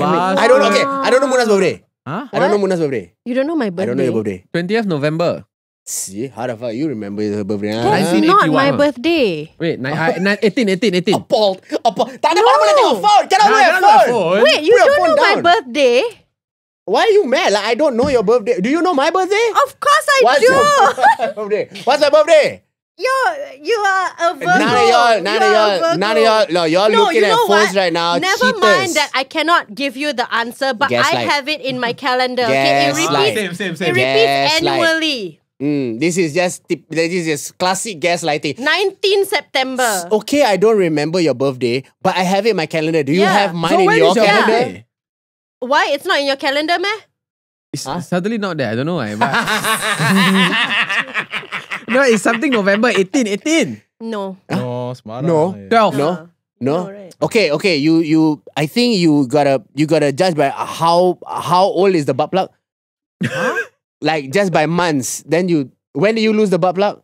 it. I don't know. Okay, I don't know Munah's birthday. Huh? I don't know Muna's birthday. You don't know my birthday. I don't know your birthday. 20th November. See, how the fuck you remember her birthday? huh? That's 1981. not my birthday. Wait, ni- I- ni- 18, 18, 18. Appalled. Appalled. Tak ada No. mana boleh tengok phone. Cannot Nah, look at cannot look at phone. Wait, you Put your don't know my birthday? Why are you mad? Like I don't know your birthday. Do you know my birthday? Of course I What's do. your birthday? What's my birthday? You're, you are a Virgo. None of y'all, none of You're a y'all, none of y'all, no, y'all No, looking you at know phones right now. Never cheaters. mind that I cannot give you the answer, but I Gaslight. have it in my calendar. Okay, it Gaslight. repeats, Same, same, it same. repeats Gaslight. annually. Mm, this is just tip- this is just classic gaslighting. 19 September. Okay, I don't remember your birthday, but I have it in my calendar. Do you Yeah. have mine So in when your is your calendar? birthday? Why? It's not in your calendar, meh? It's Huh? suddenly not there. I don't know why. But no, it's something November 18, 18. No. No, smart. No. 12. No, Uh, no. no, right. Okay, okay. You, you. I think you gotta, you gotta judge by how how old is the butt plug. like just by months. Then you. When do you lose the butt plug?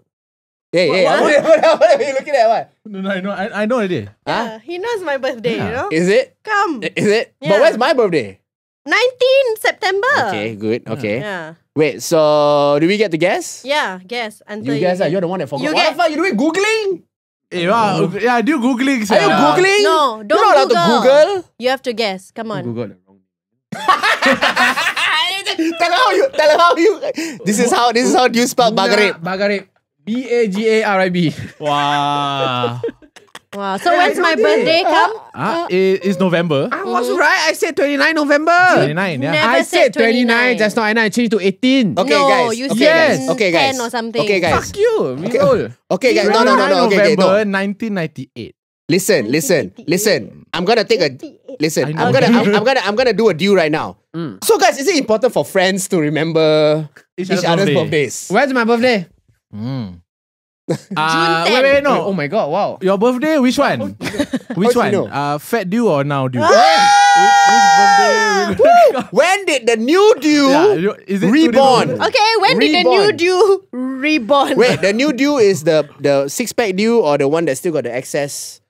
Hey, hey. What? What, what, what are you looking at? What? No, no, I know. I, I know already. Yeah, he knows my birthday, you know? Is it? Come. Is it? But Yeah. when's my birthday? 19 September. Okay, good. Okay. Yeah. Wait. So, do we get to guess? Yeah, guess. Until You guys are. get- You're the one that forgot. You what the fuck? You doing googling? Eh, wow, yeah, do googling. Are you sia. googling? No, don't You're not allowed Google. to Google. You have to guess. Come on. Google the wrong. tell her how you. Tell her how you. This is how. This is how you spell Bagarib. Bagarib. B A G A R I B. Wow. Wow. So when's my birthday come? ah, it's November. I was right. I said 29 November. 29, yeah. Never I said said 29 29. just now and I changed to 18. Okay, no, guys. you okay, said guys. Okay, guys. 10 or something. Okay, guys. Fuck you. Me old. Okay, guys. No, no, no, no. Okay, okay, November no. 1998. Listen, listen, listen. I'm gonna take a. Listen, I know. I'm gonna, I'm, I'm gonna, I'm gonna do a deal right now. Mm. So, guys, is it important for friends to remember Each each, other's other's birthday. birthdays? When's my birthday? Mm. June Uh, 10. wait, wait, no. Oh my god, wow. Your birthday, which one? which one? she know? Uh, fat Dew or now Dew? Ah! which, which birthday? When did the new Dew Yeah, is it reborn? Okay, when did the new Reborn. Dew reborn? Wait, the new Dew is the the six pack Dew or the one that still got the excess?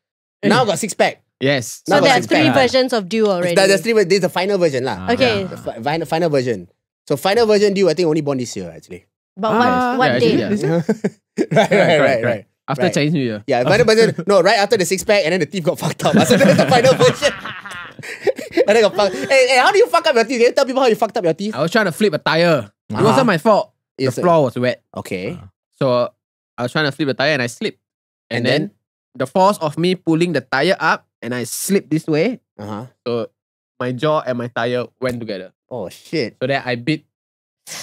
Now got six pack. Yes. Now so got there are three pack. versions of Dew already. There's, the three, this is the final version lah. Ah, Okay. The final, final version. So final version Dew, I think only born this year actually. But Ah, what, what yeah, date? actually, yeah. right, right, right, right. After Right. Chinese New Year. Yeah, final version. No, right after the six pack, and then the teeth got fucked up. So that's the final version. and then got fucked. Hey, hey, how do you fuck up your teeth? Can you tell people how you fucked up your teeth? I was trying to flip a tire. It Uh-huh. wasn't my fault. The sir. floor was wet. Okay. So I was trying to flip the tire and I slipped. And And, then, the force of me pulling the tire up and I slipped this way. Uh huh. So my jaw and my tire went together. Oh shit. So that I bit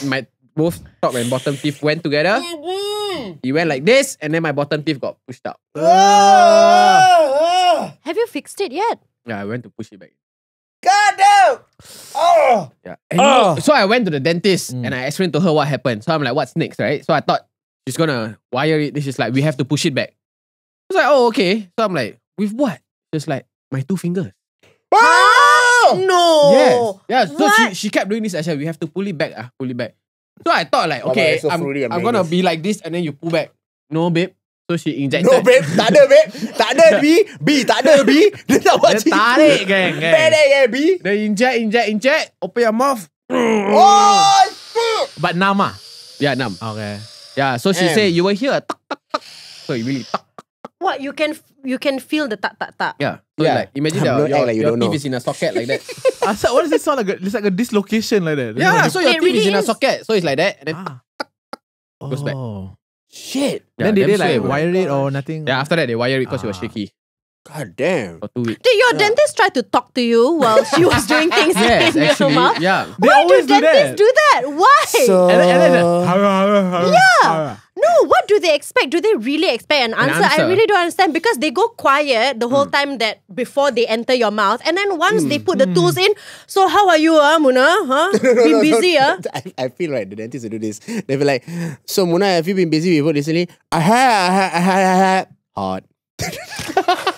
my both top and bottom teeth went together. Mm-hmm. It went like this, and then my bottom teeth got pushed out. Ah. Ah. Have you fixed it yet? Yeah, I went to push it back. God damn. Oh. Yeah. And Oh. so I went to the dentist Mm. and I explained to her what happened. So I'm like, what's next, right? So I thought she's gonna wire it. Then she's like, we have to push it back. I was like, oh, okay. So I'm like, with what? She's like, my two fingers. Oh. No. Yes. Yeah. So she, What? she kept doing this. I said, we have to pull it back. Ah, pull it back. So I thought like, okay, so I'm, I'm I'm gonna be like this and then you pull back. No, babe. So she injected. No, babe. Tak ada, babe. Tak ada, B. B. Tak ada, B. Dia tak buat Dia macam tarik, itu. geng, geng. Pedek, eh, B. They inject, inject, inject. Open your mouth. Oh, shit. But nama. Yeah, numb. Okay. Yeah. So she Damn. said you were here. Tuck, tuck, tuck. So it really tuck. What you can you can feel the tak tak tak. Yeah. So Yeah. like imagine Don't your, like you your don't teeth know. is in a socket like that. I said, what does it sound like? A, it's like a dislocation like that. yeah. So your It teeth really is in a socket. So it's like that. And then Ah. Goes back. Oh. Shit. then did they like suay, bro. wire it or nothing? yeah. After that they wire it because it was Ah. shaky God damn. for two weeks. Did your dentist try to talk to you while she was doing things Yes, in your actually. mouth? Yeah. They Why always do do that. dentists do that? Why? So, And then, and then Yeah. No, what do they expect? Do they really expect an answer? I answer. really don't understand because they go quiet the whole hmm. time that before they enter your mouth, and then once they hmm. put the hmm. tools in, so how are you, ah, Munah? Huh? Been busy, ah? I, I feel right. The dentist will do this. They'll be like, "So Munah, have you been busy with work recently?" I have, I have, I have, I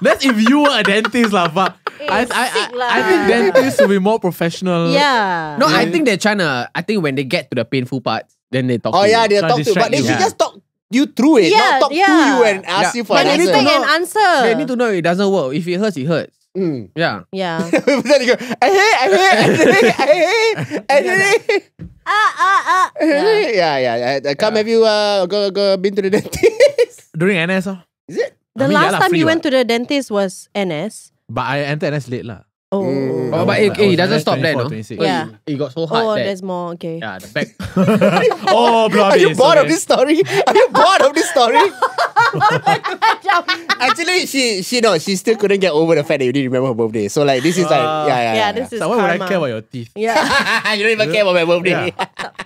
That's if you were a dentist, lah. But eh, I, I, I. I think dentists will be more professional. Yeah. No, I think they're trying to. I think when they get to the painful parts, then they talk. Oh to yeah, you. Try talk to to, but distract they you. should Yeah. just talk you through it, Yeah, not talk to yeah. you and ask Yeah. you for But an they answer. know- an answer. They need to know it doesn't work. If it hurts, it hurts. Mm. Yeah. Yeah. then you go, I hate, I hate, I hate, I hate, I hate. ah, ah, ah. Yeah. Yeah, yeah, yeah. Come, have you uh, go, go, been to the dentist? During NS, oh. Is it? The I mean, yeah last lah, time free you what. went to the dentist was NS. But I entered NS late, lah. Oh. Mm. Oh, but I it, was- it doesn't stop there, no? 26. Yeah. It, it got so hard Oh, that there's more. Okay. yeah, the back. oh, bloody. Are you bored of this story? Are you bored of this story? Actually, she she no, she still couldn't get over the fact that you didn't remember her birthday. So like this is like yeah yeah yeah, yeah. this is So why would I karma. care about your teeth? Yeah, you don't even care about my birthday.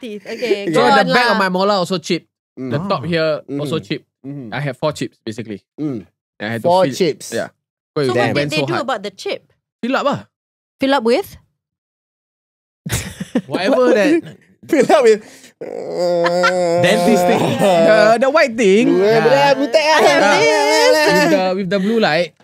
teeth. Okay, So go on the back lah. of my molar also chip. Mm. The top here Mhm. also chip. Mhm. I have four chips basically. Mm. I had Four to chips. Yeah. So what Damn. did they do about the chip? Fill up ah. Fill up with? Whatever that. Fill up with Dentist thing. The the white thing. Yeah. ah. with the with the blue light.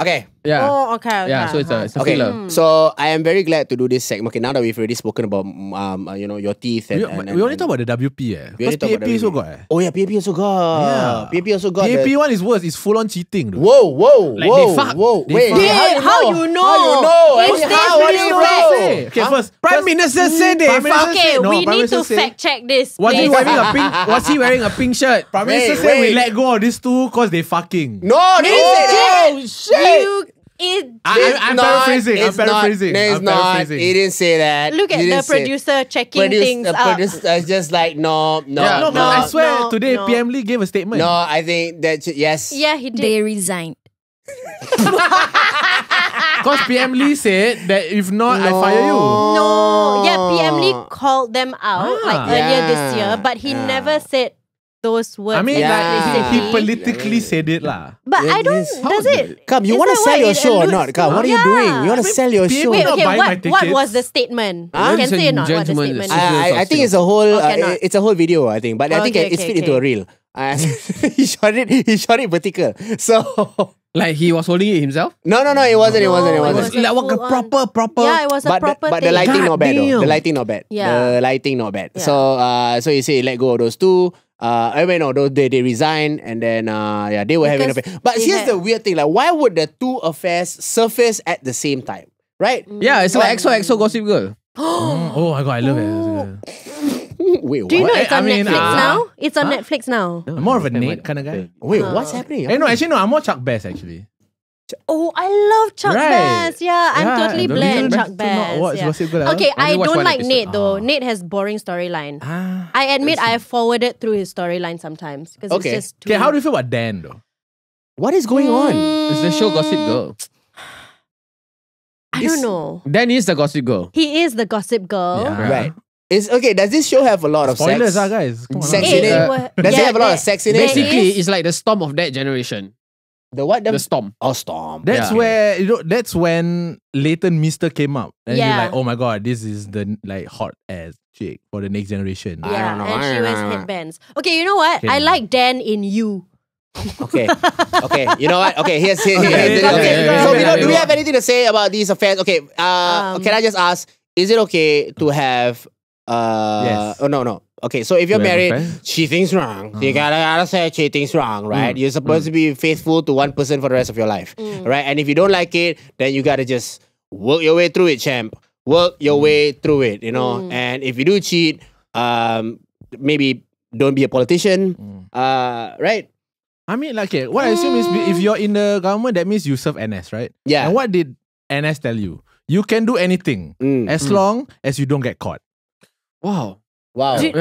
Okay. Yeah. Oh, okay. okay. Yeah, so it's a, it's a Okay, filler. so I am very glad to do this segment. Okay, now that we've already spoken about um, uh, you know, your teeth and, We, and, we only talk about the WP eh. We only Because talk about PAP also WP. got eh. Oh yeah, PAP also got. Yeah. PAP also got. PAP the- one is worse. It's full on cheating. Dude. Whoa, whoa, Like whoa, they fuck. whoa. They Wait, fuck. wait, Hey, how you know? How you know? Is Hey, this how do you real know? Okay, Huh? first. Prime first- Minister said they Prime Minister fuck. Okay, no, we need to fact check this. Was he wearing a pink? Was he wearing a pink shirt? Prime Minister said we let go of these two because they fucking. No, they didn't. Oh shit. You, it, I, It's I'm not- paraphrasing. I'm it's not- paraphrasing. No, it's I'm not. paraphrasing. He didn't say that. look at the didn't say- producer checking Produce- things the up. producer is just like no, no, Yeah. No, no, but I swear no, today no. PM Lee gave a statement. No, I think that yes. Yeah, he did. They resigned. Because PM Lee said that if not, I fire you. No, yeah, PM Lee called them out Ah. like earlier this year, but he Yeah. never said those words. I mean, Yeah. like, he, he explicitly. politically said it lah. But Yeah, I don't. yes. Does it? Come, you want to sell your it show or not? Come, what are you Yeah. doing? You want to sell your people show? Wait, okay. What, what was the statement? Huh? You can Ladies say or not what the statement I, I, I think it's a whole. Uh, it's a whole video. I think, but I think Okay, it's okay, fit into a okay. reel. He shot it. He shot it vertical. So Like he was holding it himself. no, no, no. It wasn't. It wasn't. It wasn't. It was a like a full-on- proper proper. Yeah, it was a but the, proper but the thing. lighting not bad though. The lighting not bad. Yeah. The lighting not bad. Yeah. So uh so you say let go of those two. Uh I mean no, they, they resign and then uh yeah they were having an affair. But here's had- the weird thing, like why would the two affairs surface at the same time? Right? Yeah, it's like EXO EXO Gossip Girl. Mm, oh my god, I love it. Wait, Do you what? know it's I on mean, Netflix uh, now? It's on Netflix now. I'm more of a Nate kind of guy. Wait, Uh, what's happening? Hey, no, actually, no, I'm more Chuck Bass actually. Oh, I love Chuck Right. Bass. Yeah, I'm Yeah, totally don't blend Chuck not Bass. watch yeah. Gossip Girl. Okay, I I don't like episode. Nate though. Ah. Nate has boring storyline. Ah. I admit I have forwarded through his storyline sometimes because Okay. it's just too. Okay, how do you feel about Dan though? What is going on? Is the show Gossip Girl. I This- don't know. Dan is the Gossip Girl. He is the gossip girl. Yeah. Right. It's okay, does this show have a lot of Spoilers, sex? ah, guys. Come on, Sex in it? Uh, wa- Does it have a lot of sex in it? Basically, it's like the storm of that generation. The what? The, The storm. oh, storm. That's Yeah. where you know. That's when Leighton Meester came up, and you're like, oh my god, this is the like hot ass chick for the next generation. I Yeah, don't know. and I she wears headbands. Okay, you know what? Okay. I like Dan in you. Okay. okay. You know what? Okay. Here's here, Okay, here's okay, okay. okay, So okay, we don't, we have anything to say about these affairs? Okay. Uh, Um, can I just ask? Is it okay to have? Uh, Yes. Oh no no. Okay. So if you're married, cheating's wrong. You Uh-huh. gotta, gotta say cheating's wrong, right? Mm. You're supposed to be faithful to one person for the rest of your life, Mm. right? And if you don't like it, then you gotta just work your way through it, champ. Work your way through it, you know. Mm. And if you do cheat, um, maybe don't be a politician, Mm. uh, right? I mean, like, okay, what I assume is if you're in the government, that means you serve NS, right? Yeah. And what did NS tell you? You can do anything Mm. as long as you don't get caught. Wow. Wow. Did-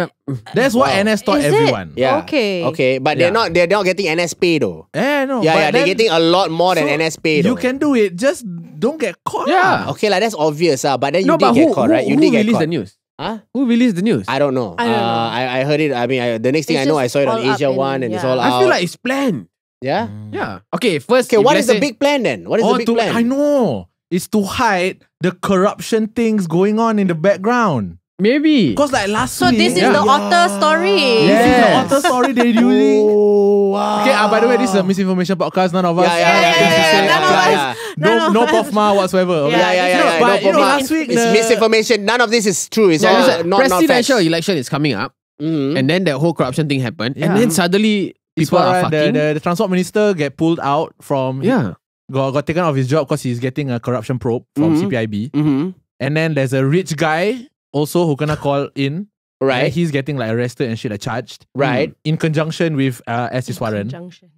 That's what Wow. NS taught Is it? everyone. Yeah. Okay. Okay, but they're Yeah. not they're not getting NSP though. Eh, no. yeah, yeah, they're getting a lot more than so NSP though. You can do it, just don't get caught. Yeah. Okay, like that's obvious, uh, but then you no, did but get who, caught, who, right? You who did get released caught. the news? Huh? Who released the news? I don't know. I don't uh, know. I, I heard it. I mean, I, the next thing It's I know, I saw it on Asia in- One, and it's yeah. all out. I feel like it's planned. yeah. Yeah. Okay, first. Okay, if what let's is the big plan then? What is Oh, the big to- plan? I know. It's to hide the corruption things going on in the background. Maybe. Because like last So week. this is Yeah. the otter story. This is the author story they're using. Oh, wow. Okay, uh, by the way, this is a misinformation podcast. None of us. Yeah, yeah, yeah, yeah, yeah, none of yeah, us. yeah. No, no us. POFMA whatsoever. okay? Yeah, yeah, yeah, No, yeah. But no you know, last week it's the, misinformation. None of this is true. It's Yeah, all listen, not, not facts. presidential election is coming up, Mhm. and then that whole corruption thing happened, Yeah. and then suddenly It's people are why the, fucking. the, the transport minister get pulled out from yeah. got, got taken off his job because he's getting a corruption probe from Mhm. CPIB. Mhm. And then there's a rich guy also who gonna call in. Right. He's getting like arrested and shit like charged. Right. In conjunction with uh S. Iswaran. Conjunction.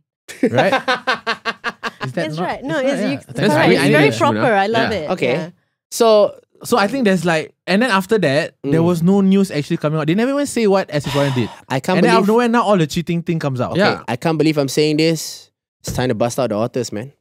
Right? Is that That's not- right. No, it's it's, you, yeah. That's correct. right. It's very proper. I love Yeah. it. Okay. Yeah. So So I think there's like, and then after that, there Mm. was no news actually coming out. They never even say what S. Iswaran did. I can't and then out of nowhere, now all the cheating thing comes out. Yeah. I can't believe I'm saying this. It's time to bust out the otters, man.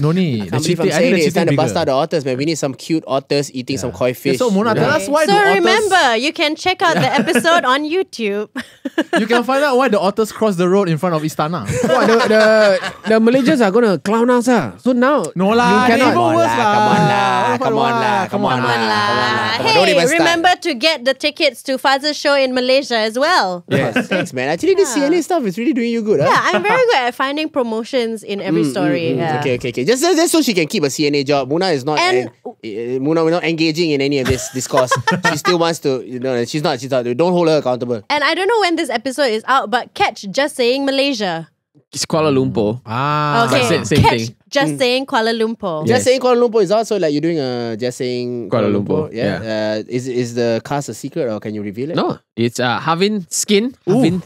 No need. I The can't believe cheating, I'm think saying the it. It's time to cheating bust out bigger. the otters, man. We need some cute otters eating some koi fish. so Mona, you know? tell us why so do otters, remember, you can check out the episode on YouTube. you can find out why the otters cross the road in front of Istana. What, the, the, the Malaysians are gonna clown us. Ah. So now No lah, you they cannot. even worse lah, lah. come on lah, come on lah, lah, oh come on Come on lah, come on lah. lah. Come on, don't Hey, even remember to get the tickets to Fuzz's show in Malaysia as well. Yes, thanks, man. Actually, this CNA stuff is really doing you good. Yeah, I'm very good at finding promotions in every mm, mm, story. Mm. Okay, okay, okay. Just, just, just so she can keep a CNA job. Munah is not. And- uh, uh, Munah, we're not engaging in any of this discourse. she still wants to. You know, she's not. She's not. Don't hold her accountable. And I don't know when this episode is out, but catch just saying Malaysia. It's Kuala Lumpur. Ah, Okay, same- same catch thing. just saying Kuala Lumpur. Just saying Kuala Lumpur is also like you're doing a just saying Kuala Lumpur, Yeah. Uh, is is the cast a secret or can you reveal it? No, it's uh, Havin Skin. Havin.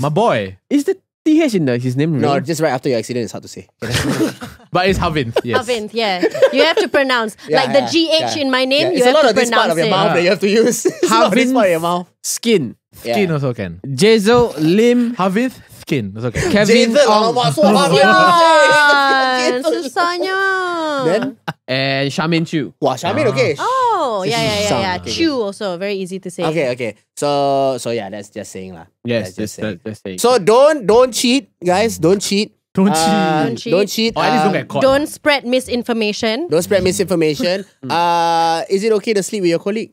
my boy. Is the TH in the, his name? No, no? just right after your accident. It's hard to say. But it's Havin. Yes. Havint, yeah. You have to pronounce. Yeah, like the yeah, GH yeah. in my name, Yeah, you it's a lot of this part of your it. mouth that you have to use. it's a this Havin- part of your mouth. Skin. Skin Yeah. also can. Jezo Lim. Havin skin. That's okay. Kevin Jason, Ong, alamak, so hard. Yan, Jason. susahnya. Then, and Shamin Chu. wah, Shamin, okay. Oh, yeah, yeah, yeah, yeah. okay. Chew also, very easy to say. Okay, okay. So, so yeah, that's just saying lah. Yes, That's just just, saying. that, just saying. So don't don't cheat, guys. Don't cheat. Don't Uh, cheat. Don't cheat. Don't cheat. Or at least don't Um, get caught. Don't spread misinformation. don't spread misinformation. uh, is it okay to sleep with your colleague?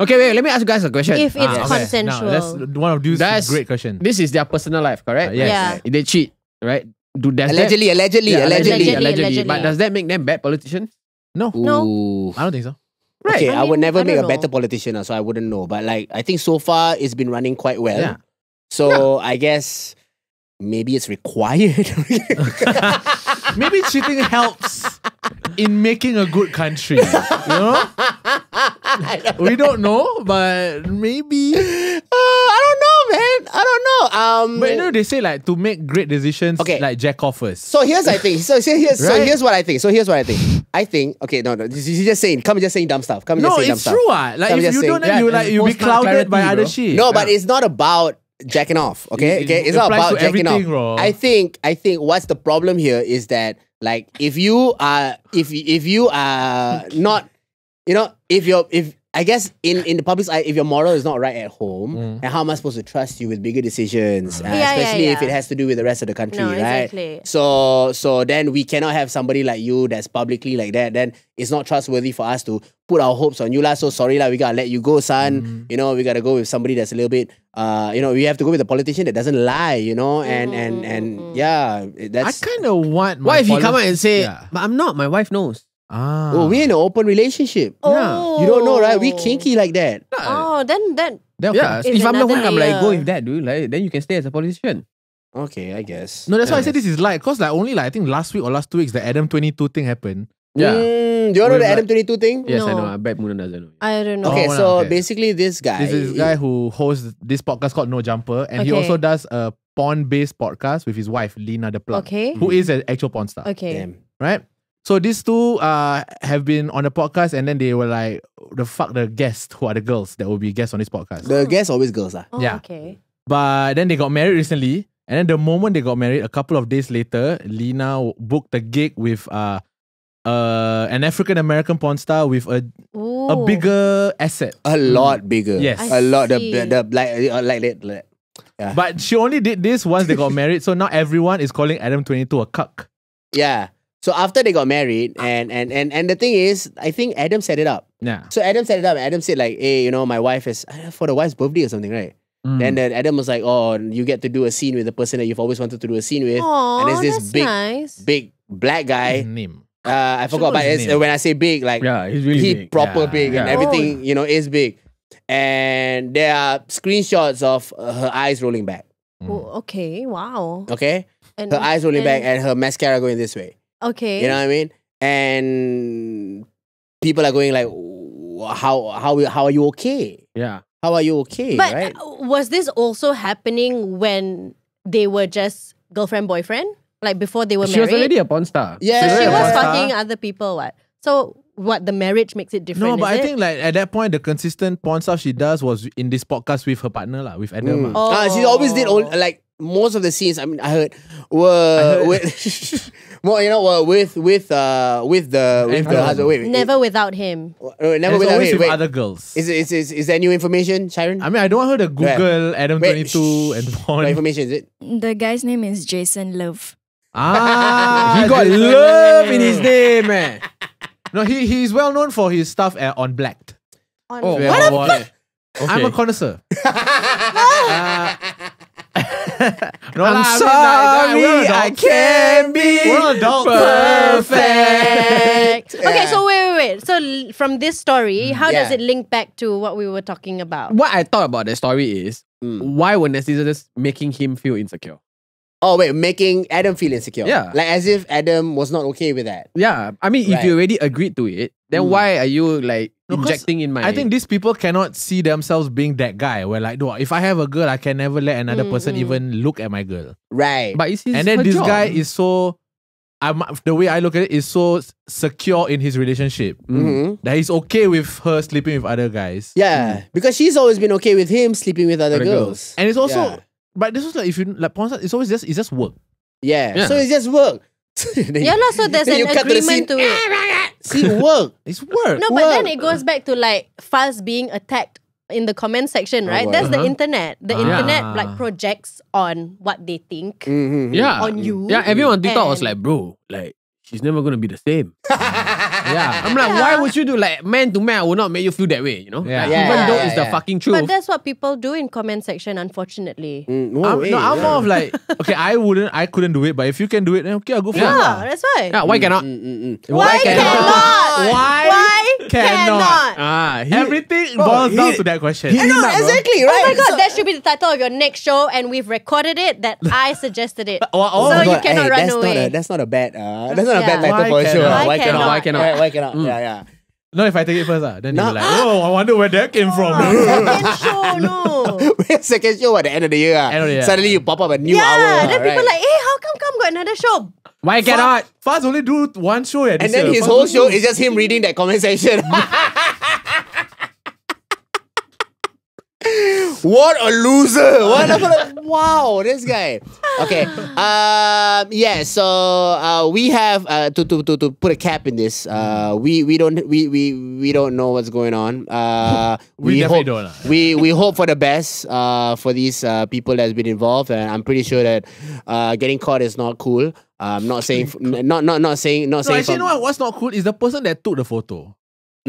okay, wait, let me ask you guys a question. If it's Ah, okay. consensual. Now, that's one of these That's- great question. this is their personal life, correct? Uh, yes. Yeah. If They cheat, right? Do does Allegedly, allegedly, that, Yeah, allegedly. allegedly, Allegedly, allegedly. But does that make them bad politicians? No, No. I don't think so. Right. Okay, I I, would never I make a don't better politician, so I wouldn't know. But like, I think so far it's been running quite well. Yeah. So I guess maybe it's required. Maybe cheating helps in making a good country. You know? we don't know, but maybe. Uh, I don't know, man. I don't know. Um, But you know, they say like to make great decisions, Okay. like jack off first. So here's I think. So, so here's so here's what I think. So here's what I think. I think okay, no, no. This is just saying. Come just saying dumb stuff. Come no, just saying dumb it's stuff. true. Ah, Like I'm if just you saying- don't, Yeah, you it's like you'll be post-nut clouded by clarity, other bro. shit. No, but it's not about jacking off. Okay, It- okay. it It's not about to jacking off. bro. I think. I think what's the problem here is that like if you are if if you are not, you know, if you're if. I guess in, in the public's eye, if your moral is not right at home, Mm. and how am I supposed to trust you with bigger decisions, uh, Yeah, yeah, especially if it has to do with the rest of the country, No, right? exactly. So so then we cannot have somebody like you that's publicly like that. Then it's not trustworthy for us to put our hopes on you lah. So sorry lah, we gotta let you go, son. Mm-hmm. You know, we gotta go with somebody that's a little bit. Uh, you know, we have to go with a politician that doesn't lie. You know, and and and yeah, that's. I kind of want. My What if he poli- come out and say, Yeah. but I'm not, my wife knows. Ah. Oh, we're in an open relationship. Oh. You don't know, right? We kinky like that. Oh, then then Then Yeah, if I'm the another one, I'm like, layer. go with that, dude. Like, then you can stay as a politician. Okay, I guess. No, that's why I said this is like, Cause like only like I think last week or last two weeks the Adam twenty two thing happened. Yeah. Mm, do you know With the Adam Twenty Two thing? Yes, I know. I bet Munah doesn't know. I don't know. Okay, Oh, so okay. basically, this guy. This is a guy who hosts this podcast called No Jumper, and he also does a porn based podcast with his wife Lena the Plug, Okay. who is an actual porn star, Okay. Damn. right? So these two uh have been on the podcast, and then they were like, the fuck the guests who are the girls that will be guests on this podcast. The guests always girls ah. Oh, Yeah. Okay. But then they got married recently, and then the moment they got married, a couple of days later, Lena booked a gig with uh, uh an African American porn star with a Ooh. a bigger asset. A lot bigger. Yes. I a lot. The, see. the like uh, like that. Like, But she only did this once they got married, so now everyone is calling Adam twenty two a cuck. yeah. So after they got married, and and and and the thing is, I think Adam set it up. Yeah. So Adam set it up. Adam said like, "Hey, you know, my wife is for the wife's birthday or something, right?" Mm. Then then Adam was like, "Oh, you get to do a scene with the person that you've always wanted to do a scene with." Aw, and there's this that's big, nice. big black His guy. name. Uh, I forgot, know but it's, name. when I say big, like Yeah, he's really he big. proper Yeah, big and yeah. everything, you know, is big. And there are screenshots of uh, her eyes rolling back. Oh, okay. Wow. Okay, And, her eyes rolling back and her mascara going this way. Okay. You know what I mean? And people are going like, "How how how are you okay? Yeah. How are you okay?" but right? uh, was this also happening when they were just girlfriend boyfriend? Like before they were married? She was already a porn star. Yeah. So she Yeah. was Yeah. fucking other people, what? So what the marriage makes it different. No, but is I it? think like at that point, the consistent porn stuff she does was in this podcast with her partner, lah, with Adam. Mm. ah. Oh. Ah, she always did all, like most of the scenes. I mean, I heard were with more, you know, were with with uh with the with the Adam. husband. Wait, wait, never without him. uh, never it's without always wait, with wait. other girls. Is, is is is there new information, Sharon? I mean, I don't want her to Google Adam Wait, 22 and What porn. information is it? The guy's name is Jason Luv. Ah, he got love in his name, man. No, he he's well known for his stuff uh, on Blacked. On Oh, Yeah, what what- fuck? I'm a connoisseur. Uh, no, I'm I mean, sorry, we're I adults. can't be We're adults. Perfect. Okay, so wait, wait, wait. So l- from this story, how does Yeah. it link back to what we were talking about? What I thought about the story is Mm. why were netizens making him feel insecure? Oh wait, making Adam feel insecure. Yeah. like as if Adam was not okay with that. Yeah, I mean, if you already agreed to it, then Mm. why are you like No, 'cause injecting in my? I think these people cannot see themselves being that guy. Where like, no, if I have a girl, I can never let another Mm, person mm. even look at my girl. Right. but it's his, and then this job. guy is so, I'm the way I look at it is so secure in his relationship Mhm. that he's okay with her sleeping with other guys. Yeah, because she's always been okay with him sleeping with other Other girls. And it's also, Yeah. But this was like if you like porn stars, it's always just it's just work. Yeah. Yeah. So it's just work. Then Yeah, lah, so there's then an you cut to the agreement to it. See work. It's work. No, but then it goes back to like Fuzz being attacked in the comment section, right? boy. That's the Uh-huh. internet. The Ah. internet like projects on what they think Mhm. yeah, on you. yeah. Everyone on TikTok was and- like, bro, like she's never gonna be the same. yeah, I'm like, Yeah. why would you do like man to man? I would not make you feel that way, you know? Yeah. Like, Yeah, even yeah, though yeah, it's the fucking truth. But that's what people do in comment section, unfortunately. Mm, whoa, I'm, hey, no, I'm yeah. more of like, okay, I wouldn't, I couldn't do it, but if you can do it, then okay, I'll go for Yeah, it. lah. that's why. yeah, why cannot? Mm, mm, mm. Why cannot? Why, Why cannot? Ah, he, Everything Bro, boils down to that question. he- No, Bro. exactly, Oh right? my god, So- that should be the title of your next show, and we've recorded it that I suggested it. Oh, oh so my you God, cannot hey, run that's away. Not a, that's not a bad. Uh, that's not a bad title for a show. cannot? uh. Why cannot? Why cannot? Why, why cannot? Mm. Yeah, yeah. No, if I take it first, uh, then No. you'll be like, oh, I wonder where that came from. Second show, no. Wait, second show at the end of the year. ah. End of the year. Suddenly you pop up a new yeah, hour. then people right? like, hey, how come come got another show? why cannot? Fuzz only do one show at And then year. his Fuzz whole show is just him reading that comment section. what a loser! What a, wow, this guy. Okay. Um. Yeah. So uh, we have uh to, to to to put a cap in this. Uh, we we don't we we we don't know what's going on. Uh, We definitely hope, don't. We we hope for the best. Uh, for these uh people that's been involved, and I'm pretty sure that uh getting caught is not cool. I'm not saying not not not saying not No, saying. actually, you know what, what's not cool is the person that took the photo.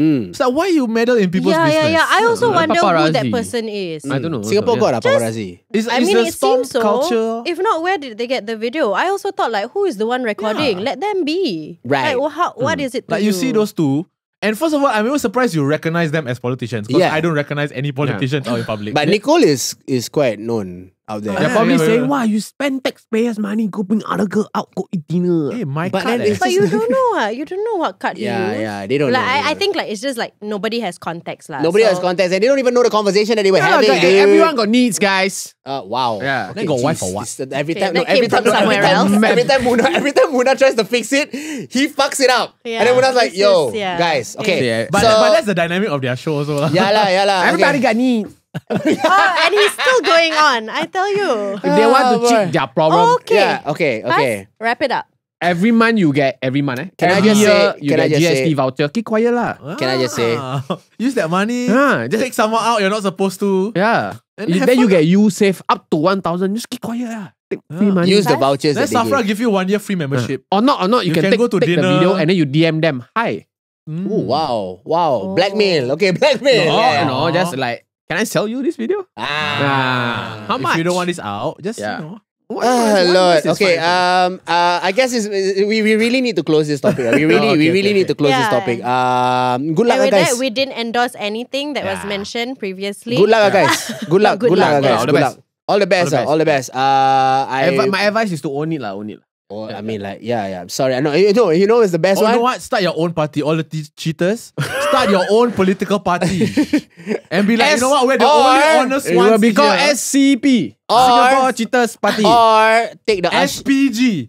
Mm. It's like, why you meddle in people's yeah, business? yeah, yeah. I also Uh, wonder who that person is. I don't know. Singapore also, got a paparazzi. It's, I mean, the it storm seems so. culture. If not, where did they get the video? I also thought like, who is the one recording? Yeah. Let them be. Right. Like, well, how, what is it? To like you see those two, and first of all, I'm even surprised you recognize them as politicians because Yeah. I don't recognize any politicians out in public. But Nicole is is quite known out there. They're probably saying, yeah. "Wow, you spend taxpayers' money, go bring other girl out, go eat dinner." hey, my But card. then eh. But you don't know, ah. You don't know what cut he yeah, used. yeah, they don't Like know. I, I think like it's just like nobody has context lah. nobody has so- context and they don't even know the conversation that they were Yeah, having. like, dude. everyone got needs, guys. Uh, wow. Yeah. Then got wife jeez, or what? this- every Okay, time, no, every time, from no, every somewhere time, else. every time Munah, every time Munah tries to fix it, he fucks it up. Yeah, and then Munah's like, "Yo, is- yeah. guys, okay." Yeah. but, so, but that's the dynamic of their show also. lah. yeah lah, yeah lah. Everybody got needs. Oh, and he's still going on. I tell you. If they want to Ah, boy. cheat their problem, Okay. Yeah, okay, Fuzz, okay. wrap it up. every month you get every month. Eh? Can I just year say- you can I get just GST say- voucher. Keep quiet lah. Can I just say- Ah, use that money. Ah, just- take someone out you're not supposed to. Yeah. And You- then you get you save up to one thousand. Just keep quiet lah. Take free Yeah. money. Use the vouchers Let Safra give. give you one year free membership. or not, or not. You, You can, can take, go to take the dinner. video and then you DM them. Hi. Mm. Oh, wow, wow. Oh. Blackmail. Okay, blackmail. No, yeah. no, just like, can I sell you this video? Ah. Ah, how if much? you don't want this out, just Yeah. you know. What- Ah, what- Lord. this Okay. Um. Uh. I guess it's, we we really need to close this topic. We really Oh, we okay, really okay, need to close this Yeah. topic. Um. Good luck, with guys. that, we didn't endorse anything that was Yeah. mentioned previously. Good luck, guys. Good luck. Good Good luck, luck, guys. yeah. All the Good best. luck. All the best. All the uh, All the best. Uh. I. My advice is to own it lah, own it. Oh, I mean, like, yeah, yeah. I'm sorry. I know. You know. You know. It's the best Oh, one. you know what? Start your own party. All the te- cheaters, start your own political party, and be like, you know what? We're the Or- only honest It will ones be called here. SCP. Or- Singapore Cheaters Party. Or take the SPG,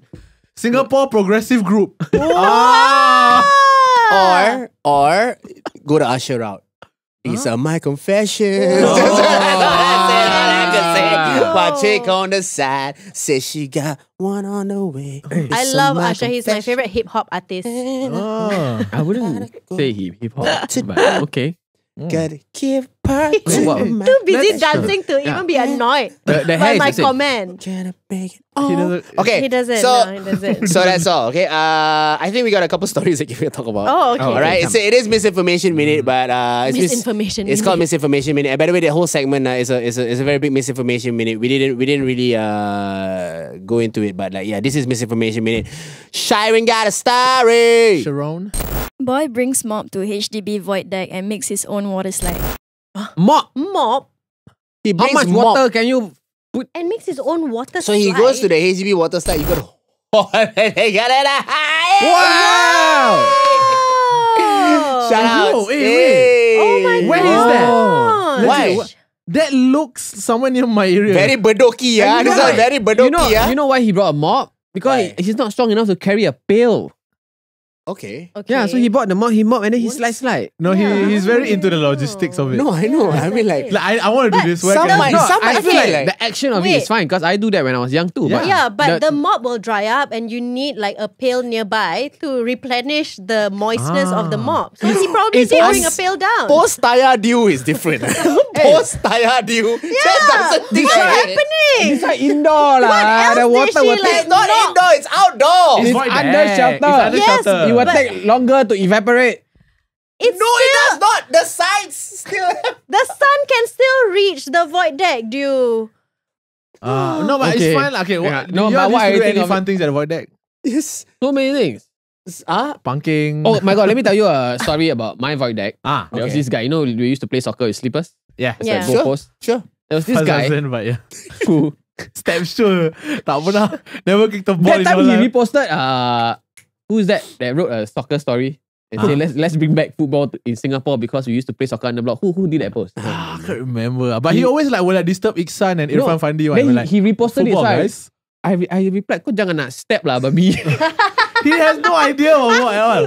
Singapore Progressive Group. Ah. or or go the usher route. These are my confessions. That's My chick oh. on the side says she got one on the way. I It's a love my Usher. He's my confession. favorite hip hop artist. Oh. I wouldn't say hip hip hop, but okay. Mm. Gotta give part Wait, to what? my Too busy dancing to even be annoyed The, the by my the comment. Gotta make it. He doesn't. Okay, He doesn't. So, no, he doesn't. so that's all. Okay. Uh, I think we got a couple stories that we can talk about. Oh, okay. All right. So it is misinformation minute, but uh, it's mis- Misinformation It's called misinformation minute. And by the way, the whole segment uh, is a is a is a very big misinformation minute. We didn't we didn't really uh go into it, but like yeah, this is misinformation minute. Shiren got a story. Sharon. Boy brings mop to HDB void deck and makes his own water slide. Mop. Mop He How much mop. water can you put? and makes his own water So he goes to the HDB water slide. You got to got it. Wow! Oh. Shout out. Yo, hey, Hey. Oh my Where is that? God. Why? That looks somewhere near my area. Very bedoki, yeah. And you This know one why? very bedoki, You know, yeah. you know why he brought a mop? Because Why? he- he's not strong enough to carry a pail. Okay. Okay. Yeah, so he bought the mop, he mop, and then he What? slide slide. no, Yeah. he, he's very into the logistics of it. No, I know. I mean, like, Like, I, I want to do this. Where some can might- No, some I might feel feel like, like- the action of it Wait. is fine because I do that when I was young too. But Yeah, but the, mop will dry up and you need like a pail nearby to replenish the moistness of the Ah. mop. So he probably It's did bring a post- pail down. post tire dew is different. post tire dew. Yeah. That doesn't think What's right. happening? it's like indoor lah. else The did water she will like- It's not No. indoor, it's outdoor. It's void under shelter. It's under Yes, shelter. It will But- take longer to evaporate. It's no, it does not. The sides still the sun can still reach the void deck, dude. Uh, no, but Okay. it's fine. Okay, Yeah. what, No, you but all what used I to do think any fun things at the void deck? Yes. So many things. Ah, Punking. Oh my god, let me tell you a story about my void deck. ah, There was this guy, you know, we used to play soccer with slippers. yeah. It's Yeah. like Sure. goalpost. sure. There was this guy Doesn't, but yeah. who Step sure. Tak pernah. Never kicked the ball that time he life. reposted uh who's that that wrote a soccer story and say let's let's bring back football to, in Singapore because we used to play soccer on the block. Who who did that post? Ah, I can't remember. But he, He- always like will like disturb Ikhsan and No, Irfan Fandi. One, Then he, like, he reposted it. football So I, guys. I, I replied, kau jangan nak step lah babi. He has no idea of what at all.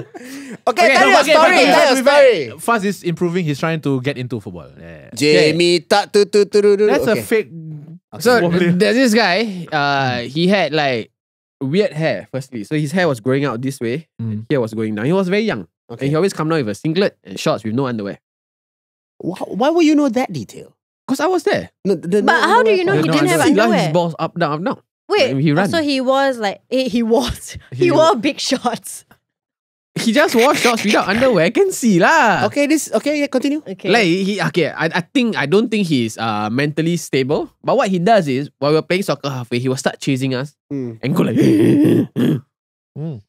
Okay, tell No, your but okay, story. but Tell your to be fair, story. Fuzz is improving. He's trying to get into football. Yeah. Jamie tak tu tu tu tu. tu. That's okay. a fake. so there's this guy, uh, he had like weird hair firstly. So his hair was growing out this way. Mm. Here was going down. He was very young. Okay. And he always come down with a singlet and shorts with no underwear. Why, why would you know that detail? Because I was there. No, the, But how do you know I he don't didn't know. have See lah, his balls up, down, up, down. Wait, He ran. so he was like he, he was he, He- wore big shorts. He just wore shorts without underwear. I can see lah. Okay, this okay. Yeah, continue. Okay. Like he okay, I, I think I don't think he's uh mentally stable. But what he does is while we're playing soccer halfway, he will start chasing us Hmm. and go like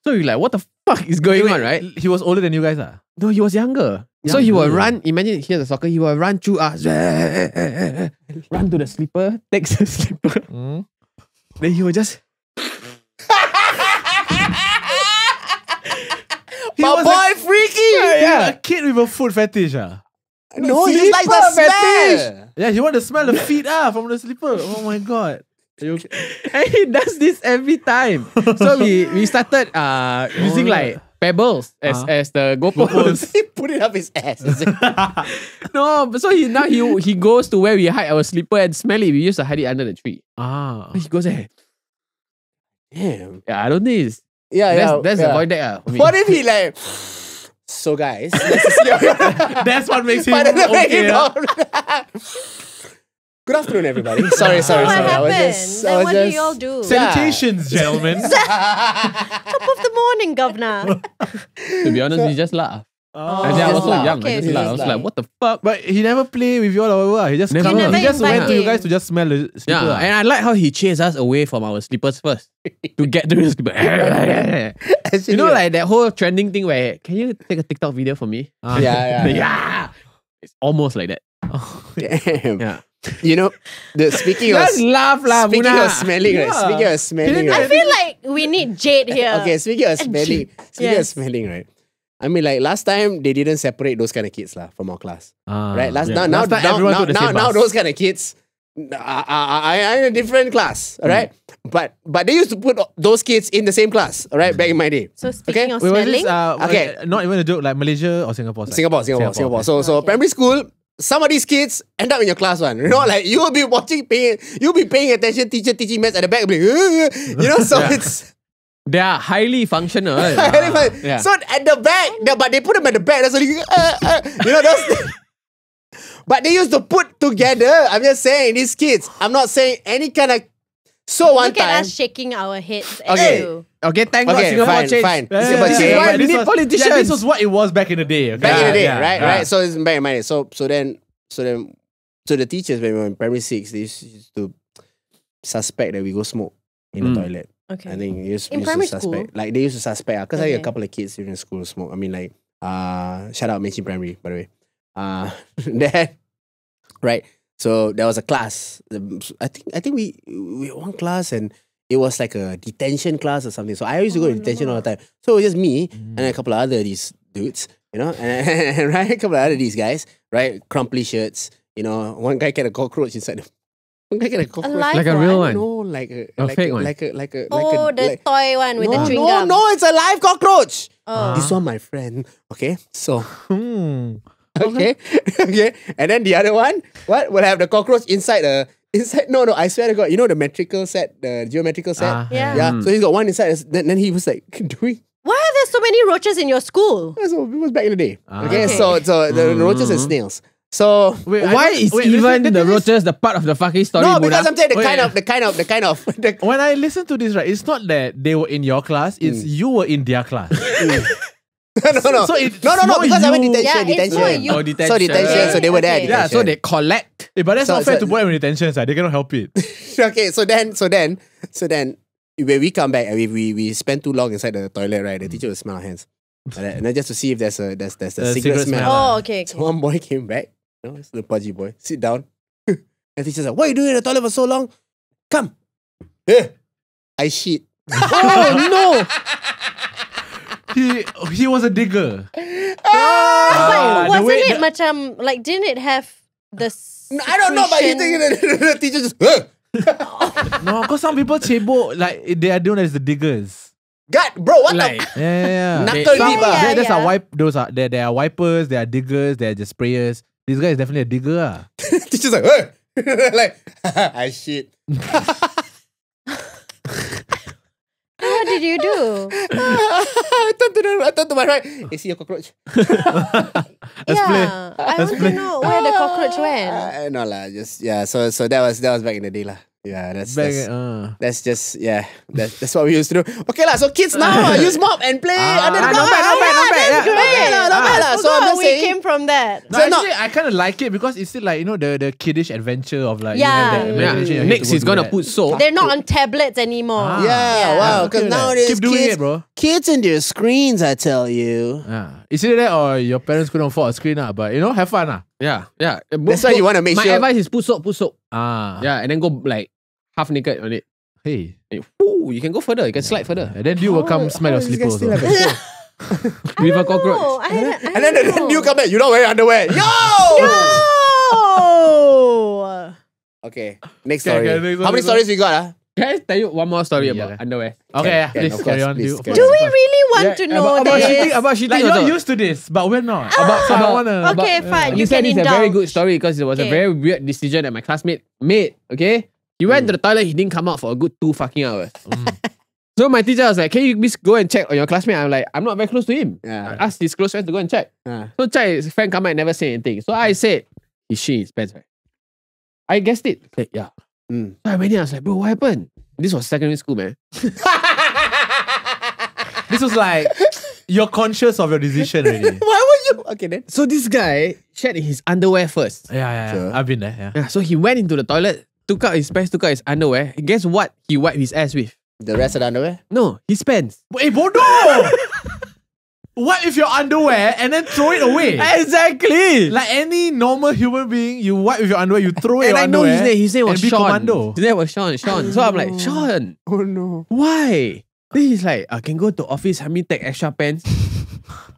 So you're like, what the fuck is going Wait, on, right? He was older than you guys, ah. No, he was younger. So he will run. Imagine here's the soccer. He will run through us, run to the slipper, takes the slipper. Mm. Then he will just He My was boy freaky. a, yeah. a kid with a foot fetish, ah. No, he like the Slipper fetish. smell. Yeah, he want to smell the feet ah from the slipper. Oh my god. and he does this every time. so we we started uh using like pebbles as Uh-huh. as the goalpost. he put it up his ass. no, but so he now he he goes to where we hide our slipper and smell it. We used to hide it under the tree. Ah. He goes there. Damn. Yeah, I don't think it's Yeah, that's yeah. that's yeah. the void deck. ah. What if he like? So guys. That's what makes him But make okay. it. Good afternoon, everybody. Sorry, So sorry, what sorry. I was happened? just, I was what do just- you all do? Salutations, gentlemen. Top of the morning, governor. to be honest, we just laugh. Oh. and I was so young. Okay, I just okay. laugh. I was like, what the fuck? But he never play with you all or what? He just Never. come. He He, never just went to you guys to just smell the slipper. Yeah, ah. and I like how he chased us away from our slippers first to get to the slipper. Actually, you know, yeah. like that whole trending thing where can you take a TikTok video for me? Ah. Yeah, yeah. yeah. It's almost like that. Damn. Yeah. You know, the speaking of Just laugh lah, speaking Munah. of smelling, right? Speaking of smelling, I feel like we need Jade here. Okay, speaking of smelling, speaking of smelling, right? I mean, like last time they didn't separate those kind of kids lah from our class, Ah. right? Last yeah. now, now, Last time now, now, now, now those kind of kids I, I, I, I'm in a different class, all right? But but they used to put those kids in the same class, all right, back in my day. So speaking Okay. of Wait, smelling, this, uh, Okay. okay. not even a joke, like Malaysia or Singapore? side? Singapore, Singapore, Singapore. Singapore, So so Okay. primary school, some of these kids end up in your class one. You know, like you will be watching, paying, you'll be paying attention, teacher teaching maths at the back, be like, you know, so it's They are highly functional. very fun. yeah. So at the back, the, but they put them at the back. That's what you, uh, uh, you know those. but they used to put together. I'm just saying these kids. I'm not saying any kind of. So one look at us shaking our heads at Okay. you. Okay, thank God Okay, Singapore fine, changed. fine. Yeah, Singapore yeah, changed. yeah, yeah, we this need was- politicians? Yeah, this was what it was back in the day. Okay? back in the day, Yeah, right? yeah. Right. So it's back in my day. So so then so then so the teachers when we were in primary six, they used used to suspect that we go smoke in the Mm. toilet. Okay. I think they used, In used primary to suspect. school? Like they used to suspect because I had a couple of kids during school smoke. I mean like uh shout out Menchin Primary, by the way. Uh then right. So there was a class. I think I think we we had one class and it was like a detention class or something. So I used to go Oh, to detention no. all the time. So it was just me and a couple of other these dudes, you know, and, right, a couple of other these guys, right, crumply shirts. You know, one guy get a cockroach inside the. One guy a cockroach. live Like a real one. No, like a, A like fake a, one. like a like a like Oh, a the like, toy one with no, the chewing no, gum. no, it's a live cockroach. Oh. This one, my friend. Okay, so Hmm. okay, okay, and then the other one, what will have the cockroach inside the inside? No, no, I swear to God, you know the metrical set, the geometrical set. Ah, Yeah. yeah, Mm. so he's got one inside. Then, then he was like doing. Why are there so many roaches in your school? That's what it was back in the day. Ah. okay, Okay. so so the roaches and snails. So Wait, Why is wait, even listen, the roaches the part of the fucking story, no, Buddha? because I'm saying the Wait. kind of the kind of the kind of the, When I listen to this, right, it's not that they were in your class; it's mm. you were in their class. Mm. no no So it's no no no more because I went detention Yeah, detention. more you. Oh, detention. So detention, so they were there. Okay. Yeah, so they collect. Eh, but that's So- not fair so- to put them in detention. sir. They cannot help it. okay, so then, so then, so then, when we come back and we we, we spend too long inside the toilet, right? The mm. teacher will smell our hands, and then just to see if there's a there's there's a The cigarette, cigarette smell. smell. Oh, okay. So one boy came back, you know, it's the pudgy boy, sit down. and teacher's like, why are you doing in the toilet for so long? Come, Eh, I shit." oh no! he he was a digger. Ah! But wasn't way it the- macam like didn't it have the I don't know, but you think secretion- the, the teacher just, "Eh, No, because some people cebok like they are known as the diggers. God, bro, what Like, the? Yeah, yeah, yeah. Knuckle Some- deep, ah. there- there's Yeah, a wipe. Those are there. There are wipers. There are diggers. There are just sprayers. This guy is definitely a digger. Ah. Teacher's like, "Eh." like, I shit. What did you do? I turned to the, I turned to my right. Is he a cockroach? Let's play. yeah, I want to know where the cockroach went. Uh, no lah, just yeah. So so that was that was back in the day lah. Yeah, that's Back, that's, uh. that's just yeah. That's that's what we used to do. Okay lah. So kids now uh, use mop and play Ah, under the not block. bad, not bad, not bad, That's yeah. Okay lah, not bad lah. So I'm just we saying. came from that. No, So not- actually, I kind of like it because it's still like you know the the kiddish adventure of like Yeah. you have that yeah. imagination, you have Next, to go he's gonna that. put soap. They're not on tablets anymore. Ah. Yeah, Yeah. wow. Because with that. nowadays keep doing kids, it, bro. kids and their screens, I tell you. Yeah. It's either that or your parents couldn't afford a screen, ah. But you know, have fun, ah. Yeah, yeah. That's why you want to make sure. My sure. advice is put soap, put soap. Ah. Yeah, and then go like half naked on it. Hey. And, whoo, you can go further. You can slide further And then you will come smell your How does this guy slippers. still also. have a show? with a Oh, cockroach. I I and then the, don't then you come back. You not wearing underwear. Yo. Oh! Okay. Next Okay, story. okay, next How one, many next stories we got? Ah. Can I tell you one more story Yeah, about okay. underwear? Okay, yeah, can, please of carry course, on. please, Do- carry Do we really want Yeah, to know about, about this? shitting, about shitting Like you're also. used to this, but we're not. About- so I don't wanna. Okay, but- fine. He You said can it's a very good story because it was a very weird decision that my classmate made. Okay, he went Mm. to the toilet. He didn't come out for a good two fucking hours. so my teacher was like, "Can you please go and check on your classmate?" I'm like, "I'm not very close to him." Yeah. I asked his close friends to go and check. Ah. So check his friend come out and never say anything. So I said, "He shit his pants, right?" I guessed it. Like, yeah. Mm. So I went in. I was like, "Bro, what happened?" This was secondary school, man. This was like you're conscious of your decision already. Why were you? Okay then. So this guy shed his underwear first. Yeah, yeah, yeah. Sure. I've been there. Yeah. Yeah, so he went into the toilet, took out his pants, took out his underwear. Guess what? He wiped his ass with. The rest of the underwear. No, his pants. Hey, bodo! what if your underwear and then throw it away? Exactly. Like any normal human being, you wipe with your underwear, you throw it away. and your I know underwear. his name. His name was Sean. commando. His name was Sean. Sean. So I'm like, Sean, Oh no. why? Then he's like, I can go to office, help me take extra pants.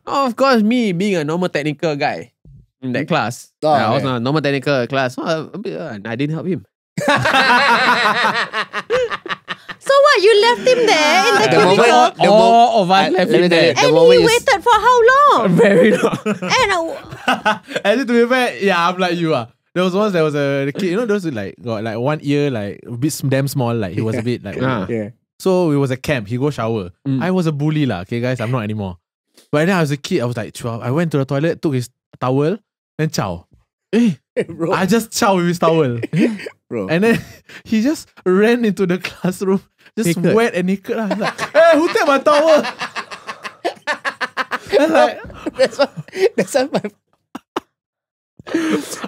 oh, of course, me being a normal technical guy in that class. Oh, I was okay. in a normal technical class. So I, a bit, uh, I didn't help him. So what? You left him there in the, The cubicle, moment- the mo- All of us left let me it tell you, there. and moment he waited for how long? Very long. and uh, Actually, to be fair, yeah, I'm like you. Ah, there was once there was a the kid. You know, those who like got like one ear like a bit damn small. Like he was a bit like. Ah. Yeah. So it was a camp. He go shower. Mm. I was a bully lah. Okay, guys, I'm not anymore. But then I was a kid. I was like 12. I went to the toilet, took his towel, and chow. bro, I just chow with his towel. Bro. And then he just ran into the classroom, just Naked. wet and naked. lah. I was like, hey, who take my towel? Like, that's what, that's what my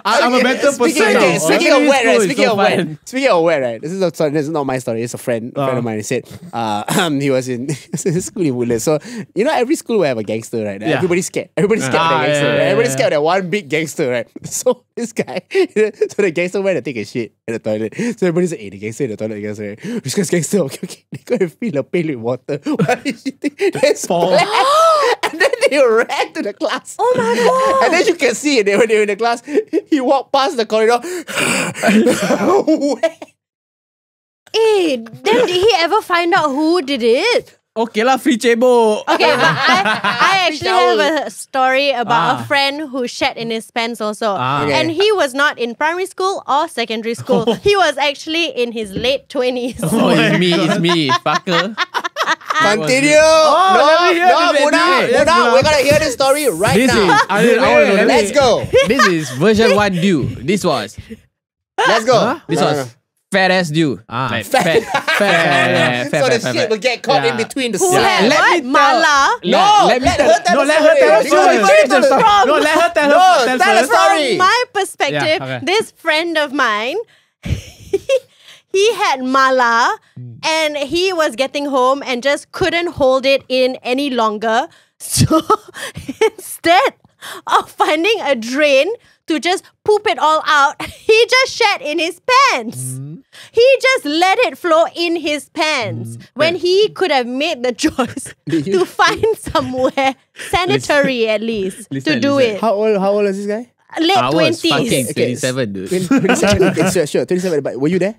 I, am a better speaking, person okay, now. speaking of wet, right? Speaking so of wet, fun. speaking of wet, right? This is not sorry, this is not my story. It's a friend, a friend Uh. of mine. He said, uh, he was in, he was in school in Woodlands. So you know, every school will have a gangster, right? Yeah. Everybody's scared. Everybody's scared of Ah, that gangster. yeah, right? Everybody's scared of that one big gangster, right? So this guy, so the gangster went to take a shit in the toilet. So everybody's like, hey, the gangster in the toilet, the gangster. Right? This guy's gangster. Okay, okay. They go and fill a pail with water. He's shitting, they splash. and then they ran to the class. oh my god! And then you can see it when they were in the class. He walked past the corridor. Wet. Eh, then did he ever find out who did it? Okay lah, free cebo. Okay, but I, I actually have a story about Ah. a friend who shat in his pants also. Ah. Okay. And he was not in primary school or secondary school. he was actually in his late 20s. Oh, it's me, it's me, fucker. Continue. Oh, no, let me hear no, this, Munah, let me- yes, Munah, Munah. we're gonna hear this story right This now. is, I, I wanna know, let let's go. This is version one Dew. This was, Let's go. this No, was no, no. fat ass Dew. Ah. Like, fat, fat, fat, fat, so the fat, fat, shit fat. will get caught in between the Who slide. had Let what? me tell- Mala? No, let me let tell- her tell No, let story. her tell the Because story. you change the story. No, let her tell No, her tell tell us first. From my perspective, Yeah, okay. this friend of mine, he had mala and he was getting home and just couldn't hold it in any longer. So instead of finding a drain to just poop it all out, he just shat in his pants. He just let it flow in his pants when he could have made the choice to find somewhere sanitary at least to do listen. it. How old? How old is this guy? Late I was twenties. fucking Okay, 27, dude. 27. okay, sure, sure, 27. But were you there?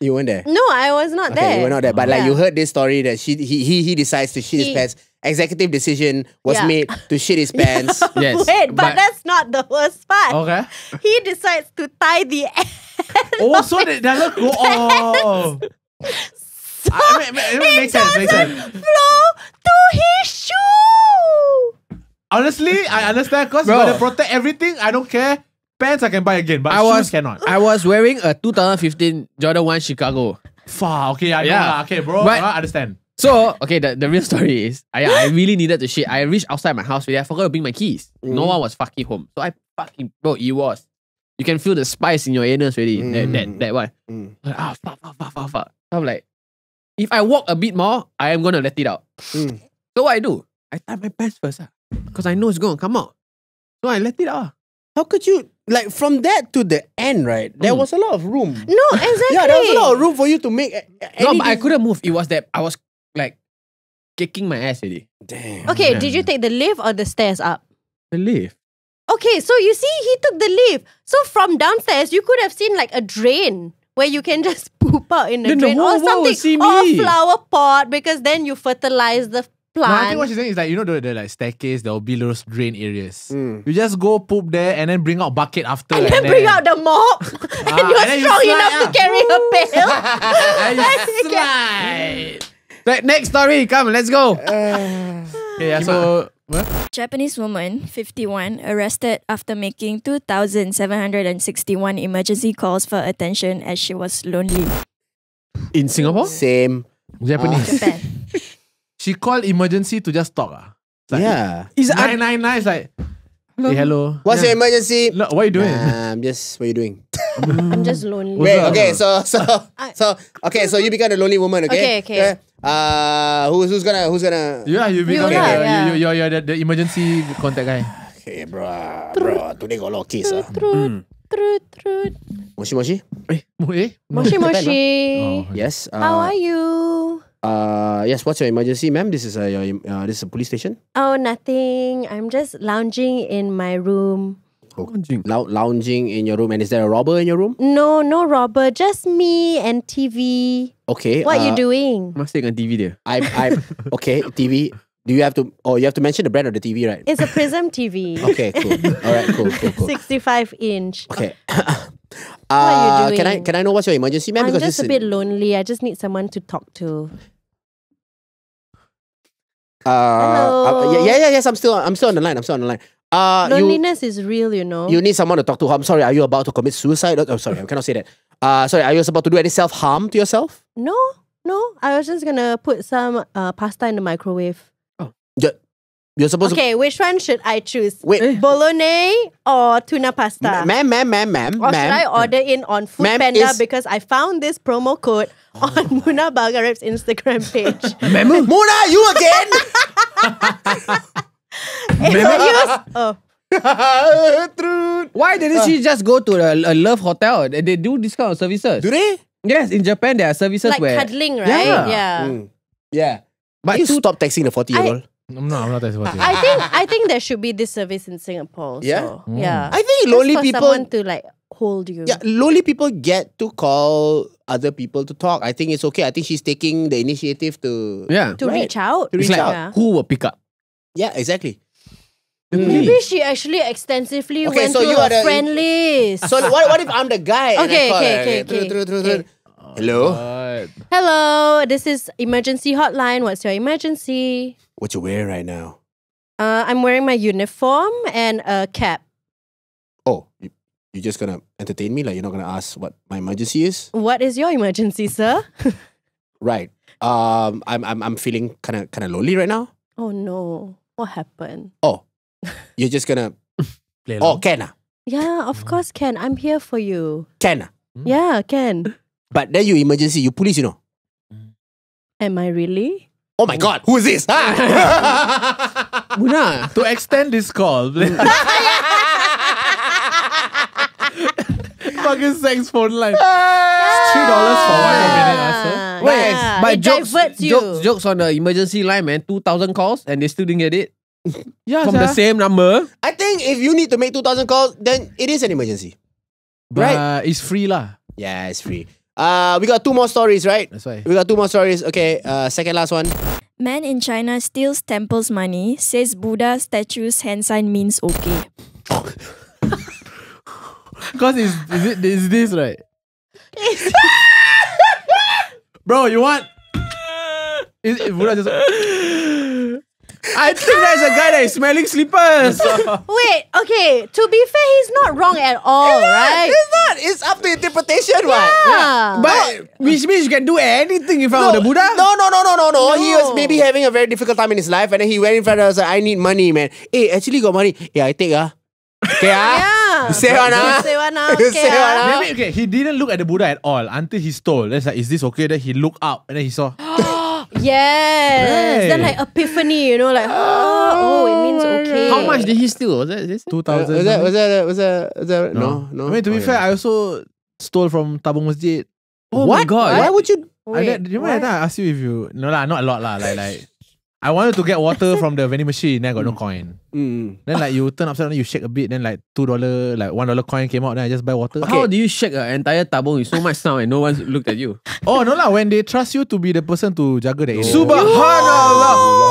You weren't there. No, I was not Okay, there. you were not there. But like Yeah. you heard this story that she he he, he decides to shit his pants. Executive decision was Yeah. made to shit his pants. Yes. Wait, but, but- that's not the worst part. Okay. He decides to tie the end. Oh, so that doesn't go. Oh. I mean, it, it makes sense. Makes doesn't sense. flow to his shoe. Honestly, I understand because you Bro. to protect everything. I don't care. Pants I can buy again, but I shoes was cannot. I was wearing a 2015 Jordan 1 Chicago. Far. Okay, I know. Yeah. lah. Okay, bro. But- I understand. So, okay, the, the real story is I, I really needed to shit. I reached outside my house already. I forgot to bring my keys. No one was fucking home. So I fucking, bro, it was. You can feel the spice in your anus already. That, that, that one. Mm. Like, ah, fuck, fuck, fuck, fuck, fuck. So I'm like, if I walk a bit more, I am going to let it out. Mm. So what I do? I tie my pants first. Because I know it's going to come out. So I let it out. How could you like from that to the end? Right, there Mm. was a lot of room. No, exactly. Yeah, there was a lot of room for you to make. a- a- No, any but I couldn't move. It was that I was like kicking my ass already. Damn. Okay, did you take the lift or the stairs up? The lift. Okay, so you see, he took the lift. So from downstairs, you could have seen like a drain where you can just poop out in a Then the drain whole or something, or a flower pot because then you fertilize the No, I think what she's saying is like you know the, the like staircase. There will be those drain areas. Mm. You just go poop there and then bring out bucket after. and then bring out the mop, and you're and then you strong slide enough to carry a pail. Slide. Right, next story. Come, let's go. Okay, yeah, so what? Japanese woman, 51, arrested after making 2,761 emergency calls for attention as she was lonely. In Singapore? Same. Japanese. Japan. She called emergency to just talk. Ah, It's like, yeah. Is nine nine nine. It's like, hey, hello. What's Yeah. your emergency? No, what are you doing? Nah, I'm just. What are you doing? I'm just lonely. Wait. Okay. So so so. Okay. So you become a lonely woman. Okay. Okay, okay. Uh, who's who's gonna who's gonna? Yeah, you become You the, lah, yeah. you, you, you're, you're the, the emergency contact guy. Okay, bro. Bro, today got a lot of true, true. Moshi moshi. Eh? eh? Moshi moshi. Oh, Yes. Uh, How are you? Uh, yes. What's your emergency, ma'am? This is a your, uh, this is a police station. Oh, nothing. I'm just lounging in my room. Lou- lounging in your room, and is there a robber in your room? No, no robber, just me and TV. Okay. What uh, you doing? Masih dengan TV dia. I, I, okay. TV. Do you have to? Oh, you have to mention the brand of the TV, right? It's a Prism TV. Okay, cool. All right, cool, cool, cool. 65 inch. Okay. What are you Uh, Can I can I know what's your emergency, man? I'm Because just a bit lonely. I just need someone to talk to. Uh, uh, yeah, yeah, yeah, yes. I'm still I'm still on the line. I'm still on the line. Uh, you Loneliness is real, you know. you need someone to talk to. I'm sorry. Are you about to commit suicide? Oh, sorry, I cannot say that. Uh, sorry. Are you about to do any self harm to yourself? no, no. I was just gonna put some uh, pasta in the microwave. You're supposed Okay, which one should I choose? Wait. Bolognese or tuna to. pasta? Ma'am, ma'am, ma'am, ma'am, or should I order in on Ma'am, Foodpanda is- because I found this promo code on Munah Bagharib's Instagram page. Munah, you again? If I use- oh, Why didn't she just go to a, a love hotel? They, they do this kind of services. Do they? Yes, in Japan there are services like where cuddling, right? Yeah. Yeah. Mm. Yeah. But you to- stop texting the 40 year old. No, I'm not that about I think I think there should be this service in Singapore. Yeah? So, hmm. yeah. I think lonely for people. someone to like hold you. Yeah, lonely people get to call other people to talk. I think it's okay. I think she's taking the initiative to. yeah. To Right. reach out. To reach like out. Yeah. who will pick up? Yeah, exactly. Maybe she actually extensively Okay, went so through you are her the- friend list. So what, what if I'm the guy? Okay, okay, okay, okay, true, true, okay. true. Hello? Hello, this is emergency hotline. What's your emergency? What you wearing right now? Uh, I'm wearing my uniform and a cap. Oh, you, you're just gonna entertain me? Like you're not gonna ask what my emergency is? What is your emergency, sir? Right. Um, I'm I'm I'm feeling kind of kind of lonely right now. oh no, what happened? Oh, you're just gonna. play Oh, along. can ah, Yeah, of course, Ken. I'm here for you. can ah. Yeah, Ken. But then you emergency, you police, you know. Am I really? Oh my God, who is this? Ah! Munah. to extend this call, fucking sex phone line. Three dollars for one minute, ah, sir. Wait, yeah. but it jokes, diverts you. jokes, jokes on the emergency line, man. 2,000 calls and they still didn't get it. Yeah, From the same number. I think if you need to make two thousand calls, then it is an emergency. But it's free lah. Yeah, it's free. Uh, we got two more stories, right? That's why. We got two more stories. Okay, uh, second last one. Man in China steals temple's money, says Buddha statue's hand sign means okay. Because it's is it is this right? Bro, you want? Is, is Buddha just I think that's a guy that is smelling slippers. Wait, okay. To be fair, he's not wrong at all, right? It's not. It's up to interpretation, right? Yeah. but which means you can do anything in front of the Buddha. No, no, no, no, no, no. He was maybe having a very difficult time in his life, and then he went in front of us. Like, I need money, man. Hey, actually got money. Yeah, I take ah. Okay ah. Yeah. You say one ah. Say one ah, okay say one ah. ah. Maybe okay, he didn't look at the Buddha at all until he stole. That's like, is this okay? Then he looked up and then he saw. Yes. Then like epiphany, you know, like oh, oh it means okay. How much did he steal? Was that this? Two Uh, was that was that was that was that no no? I mean, to be Oh, fair, yeah. I also stole from Tabung Masjid. Oh what? my god. Why would you? I, Wait, that, do you remember that time I asked you if you no lah, not a lot lah. Like like I wanted to get water from the vending machine, then I got no coin. Mm. Then like you turn upside down, you shake a bit, then like two dollar, like one dollar coin came out, then I just buy water. How do you shake an entire tabung with so much sound and no one looked at you? Oh no lah, when they trust you to be the person to jaga the area. Subhanallah.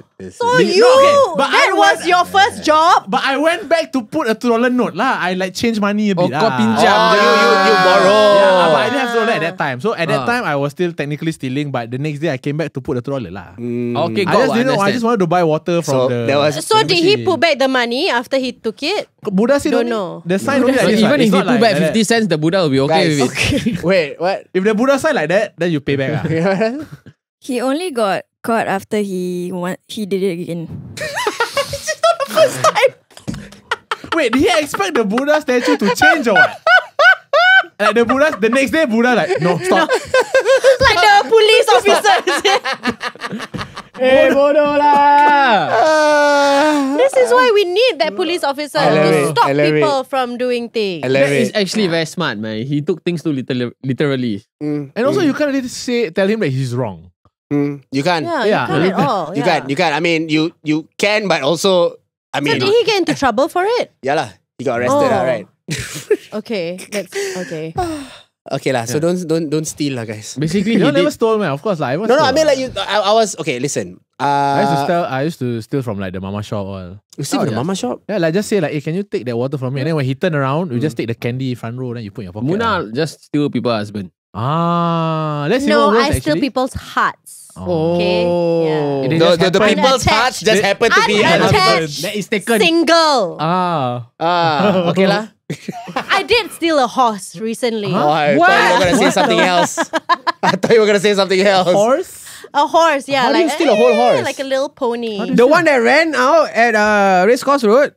Lord. So They- you, no, okay, but that I was went- your first job? But I went back to put a two dollar note lah. I like changed money a Oh, bit. kau lah. pinjam. Oh, you you you borrow. Yeah, but I didn't have two dollar at that time. So at that Ah. time, I was still technically stealing. But the next day, I came back to put the two dollar lah. Mm. Okay, I just didn't know. I just wanted to buy water from So the. there was So did he put back the money after he took it? Buddha said Don't know. The sign only So like even if It's he put like- back like 50 that. cents, the Buddha will be okay Guys, with it. Wait, what? If the Buddha sign like that, then you pay back. ah. He only got caught after he want, he did it again. it's not the first time. Wait, did he expect the Buddha statue to change or what? like the Buddha, the next day Buddha like no stop. like the police officer. is it? Eh, lah. this is why we need that police officer I love to stop I love people from doing things. I love That is actually very smart, man. He took things too liter- literally. Mm, And also, you can't really say tell him that he's wrong. Mm, you can't. Yeah, Yeah. you can't at all. You yeah. can't. You can't. I mean, you you can, but also, I mean. So mean, did he get into trouble for it? yeah lah. He got arrested, Oh. right? Okay, that's okay. Okay, lah. So don't don't don't steal, lah, guys. Basically, You he never did. stole, man. Of course, like I was No, no. I mean, like you. I, I was okay. Listen. Uh, I used to steal. I used to steal from like the mama shop all. You steal Oh, from the yeah. mama shop. Yeah, like just say like, hey, can you take that water from me? And then when he turn around, you just take the candy front row, then you put in your pocket. lah. Munah just steal people's husband. Ah, let's see No, what I works, steal actually. people's hearts. Oh. Okay. Yeah. It The, just the, the happened- people's Unattached. hearts just happen to be Unattached. husband. That is taken. Single. Ah. Ah, okay lah. I did steal a horse recently. Oh, I thought you were gonna say something else. I thought you were gonna say something else. A horse? A horse, yeah. How do you like, steal a whole eh, horse? Like a little pony. The one that ran out at uh, Race Course Road.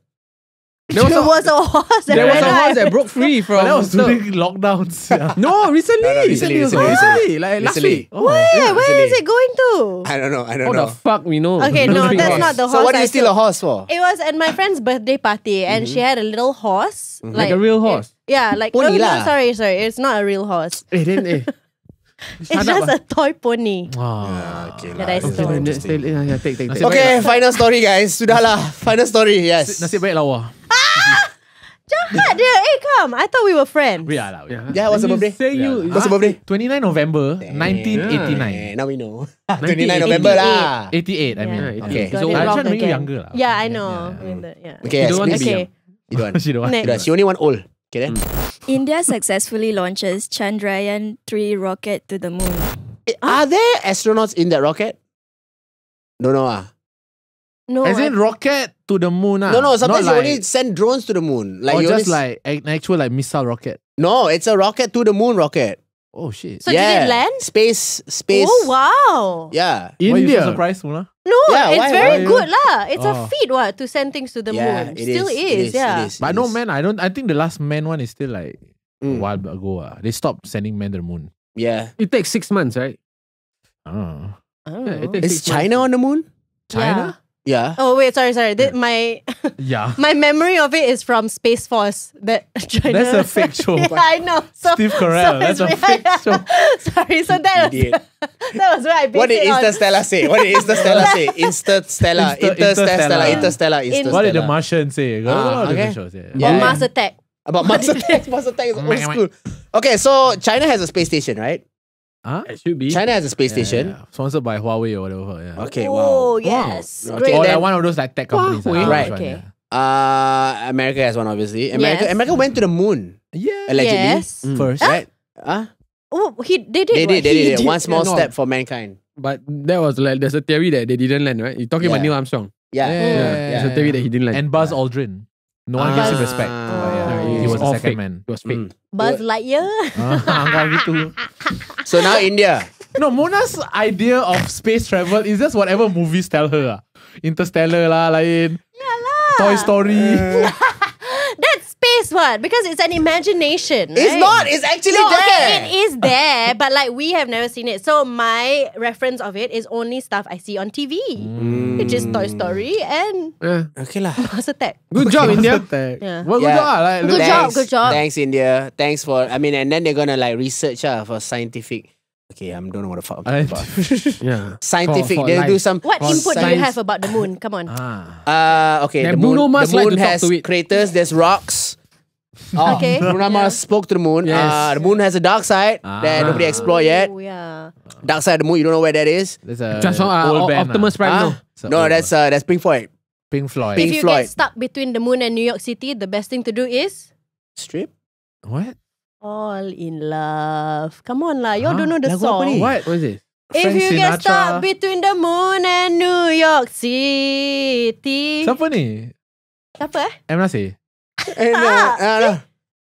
There was There a, was a horse. that there was a out. horse that broke free from. But that was the- during lockdowns. yeah. no, recently. No, no, recently, recently, recently, like last week. Oh. Where? Where recently. is it going to? I don't know. I don't How know. What the fuck we know? Okay, no, that's horse. not the horse. so what do you steal a horse for? It was at my friend's birthday party, and she had a little horse, Mm-hmm. Like a real horse. yeah, like Pony oh, no, sorry, sorry, it's not a real horse. Eh, then eh. It's just a toy pony Ah. Okay, that I stole. Okay, yeah, yeah, take, take, take. Okay, final story, guys. Sudahlah. Final story. Yes. Nasib baik lawa. Jahat dia. Eh, come. I thought we were friends. We are lah. we are. Yeah. Yeah, what's the birthday? Say you. What's the birthday? 29 November Eh, 1989. now we know. 29 November lah. 88, I mean. Yeah, Okay. So I to make you again. younger lah. Yeah, I know. Yeah. Yeah. Okay, You yes, don't want to please. be Okay. young. You don't want. she don't want. She only want old. Okay then. India successfully launches Chandrayaan 3 rocket to the moon. Eh, Are there astronauts in that rocket? No, no. Ah. No, As I- rocket to the moon. ah. No, no. Sometimes Not you like, only send drones to the moon. Like or you just only, like an actual like missile rocket. no, it's a rocket to the moon rocket. Oh shit. So did it land? Space, space. Oh wow. Yeah. Why you India. so surprised, Mula? No, Yeah, it's why- very why- good lah. It's a Oh. feat what to send things to the yeah, moon. it Still is, is, it is, yeah. It is, But it no man, I don't. I think the last man one is still like a Mm. while ago. Ah, they stopped sending men to the moon. Yeah. It takes six months, right? I don't know. I don't Yeah, it know. takes Is six China on the moon? China? Yeah. Oh wait, sorry, sorry. Thi- my Yeah. my memory of it is from Space Force. That China. That's a fake show. yeah, I know. So, Steve Carell, that's a re- fake show. sorry, so that was that was where I based What did it on. Interstellar say? What did Interstellar say? Interstellar. Inter- Interstellar. Interstellar. Interstellar. Interstellar. What did the Martian say? Got Ah, lot okay. different shows. Yeah. Yeah. Or Mars Attack. About Mars Attack. Mars Attack is old school. Okay, so China has a space station, right? Huh? It should be. China has a space Yeah, station. yeah. Sponsored by Huawei or whatever. Yeah. Okay, oh wow. yes, Wow. great. Okay, Or then- like one of those like tech companies. Huawei. ah, Right. which one, Okay. Uh, America has one, obviously. America, Yes. America went to the moon, Yeah. yeah. allegedly. Yes. Mm. First. Right? Huh? Oh, he they did. They did, they He did. One small no. step for mankind. But that was like, there's a theory that they didn't land, right? You're talking about Neil Armstrong. Yeah. Yeah, yeah, yeah, yeah. There's a theory that he didn't land. And Buzz Aldrin. No one gives him Ah. respect. Oh, yeah, yeah. He was the all second fake. man. It was fake. Mm. Buzz Lightyear. Ah, gitu. So now India. No, Munah's idea of space travel is just whatever movies tell her. ah. Interstellar lah, lain. Toy Story. That's space what? Because it's an imagination. It's not. It's actually No, there. okay, it is there, but like we have never seen it. So my reference of it is only stuff I see on TV, which is Toy Story and Yeah. Okay lah. Mars Attack. Good job, India. Yeah. Well, good job. Like, Good look- job, Thanks. good job. Thanks, India. Thanks for. I mean, and then they're gonna like research uh, for scientific. Okay, I don't know what the fuck. I'm talking about. Yeah. Scientific. For- for They'll do life. some. What For input do you have about the moon? Come on. Ah. Uh, okay. Then the moon, Bruno Mars the moon to talk has to it. craters. There's rocks. Oh, Okay. Bruno Mars spoke to the moon. Yes. Uh, the moon has a dark side that Ah. nobody explored yet. Oh yeah. Dark side of the moon. You don't know where that is. There's a Transform, uh, old band. Optimus. Prime, no. It's a No, that's one. uh, that's Pink Floyd. Pink Floyd. Pink if you Floyd. get stuck between the moon and New York City, the best thing to do is Strip. What? Fall in love. Come on lah, you all Huh? don't know the Lagu apa song. ni? What? What is it? If Frank you get Sinatra. stuck between the moon and New York City. Siapa ni? Siapa eh? M. Nasir? And, uh, Ah, uh, no.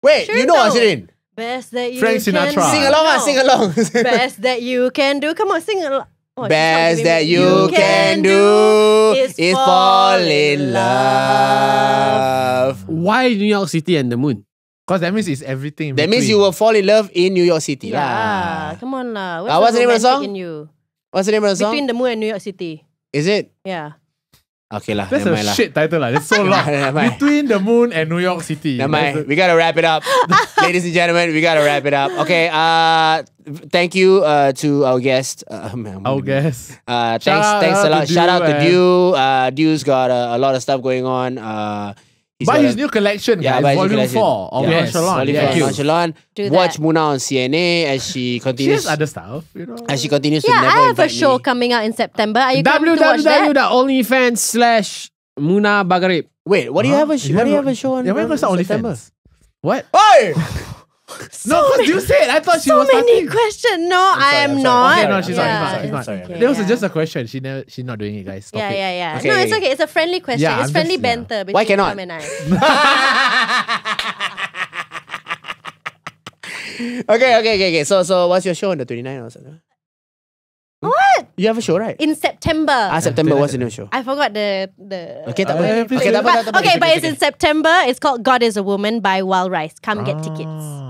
Wait, Sure you know. Ashirin? Best that you Frank can Sinatra. Sing along, ah, No. sing along. Best that you can do. Come on, sing along. Oh, Best that you can do is fall in love. Why New York City and the moon? Because that means it's everything. in That means you will fall in love in New York City Yeah, lah. come on lah. Ah, what's the name of the romantic song? In you? What's the name of the song? Between the moon and New York City. Is it? Yeah. Okay lah. That's a mind lah. shit title lah. It's so long. Between the moon and New York City. Never mind. We gotta wrap it up, ladies and gentlemen. We gotta wrap it up. Okay. Uh, thank you uh, to our guest. Uh, man, the- I'll. Uh, thanks, out thanks a lot. Shout out to Dew Dew. Uh, Dew's got uh, a lot of stuff going on. Uh, He's Buy his a- new collection, Yeah, guys. buy his Volume collection. four of Yes, Nonchalant. Volume Yeah. four of you. Nonchalant. Watch that. Munah on CNA as she continues. She continues. has other stuff, you know. as she continues to Yeah, never I have a show me. coming out in September. Are you coming to watch that? www.onlyfans slash Munah Bagharib. Wait, what do you have a sh- You what do you have have a- a show on? Yeah, when on was the September? OnlyFans? What? Hey! no, because you said. I thought she So was many starting. questions. No, sorry, I am I'm not. Okay, no, she's not, she's not, she's not. Sorry, Okay, That was yeah. just a question. She never, she's not doing it, guys. Stop Yeah, it. yeah, yeah. Okay. No, it's okay. It's a friendly question. Yeah, it's I'm friendly just- yeah. banter between Why cannot? Tom and I. Okay, okay, okay, okay. So, so what's your show on the 29th or something? What? You have a show, right? In September. Ah, September. What's the new show? I forgot the the. Okay, tak apa. Okay, tak apa, But- tak apa. okay, It's but it's in. September. It's called God is a Woman by Wild Rice. Come get tickets. Ah.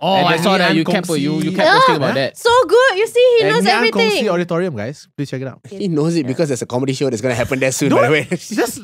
Oh, I saw that you Ann kept you you kept posting about that. So good. You see, he knows Ngee Ann everything. Kongsi Auditorium, guys. Please check it out. He knows it because there's a comedy show that's gonna happen there soon. By the way. Just,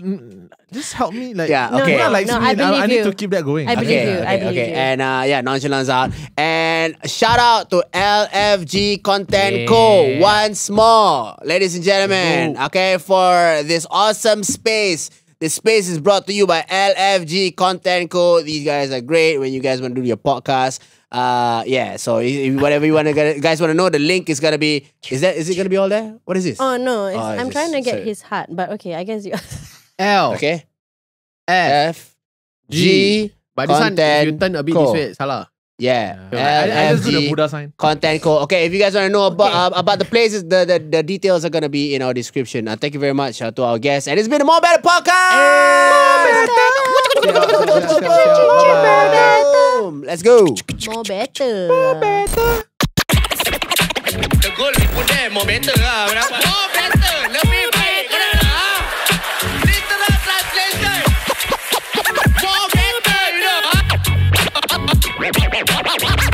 just help me. Like, Yeah, okay. no, no. I and believe I, need to keep that going. I believe Okay, you. okay, I believe okay. you. And uh, yeah, nonchalance out. And shout out to LFG Content Co. Once more, ladies and gentlemen. Okay, for this awesome space. This space is brought to you by LFG Content Co. These guys are great when you guys want to do your podcast. Uh, yeah. So if, if whatever you want to get, guys want to know, the link is gonna be. Is that? Is it gonna be all there? What is this? Oh no, it's, Oh, I'm trying to get sorry. his heart, but okay, I guess you. L Okay. F F G. But this one, you Content turn a bit Co. this way, salah. Yeah. I, I just do the Buddha sign. Content Co. Okay, if you guys want to know about Okay. uh, about the places, the, the the details are gonna be in our description. Uh, thank you very much uh, to our guests, and it's been a more better podcast. Boom. Let's go. More better. The goal we put there more better. More better. Lebih Ha ha ha ha ha!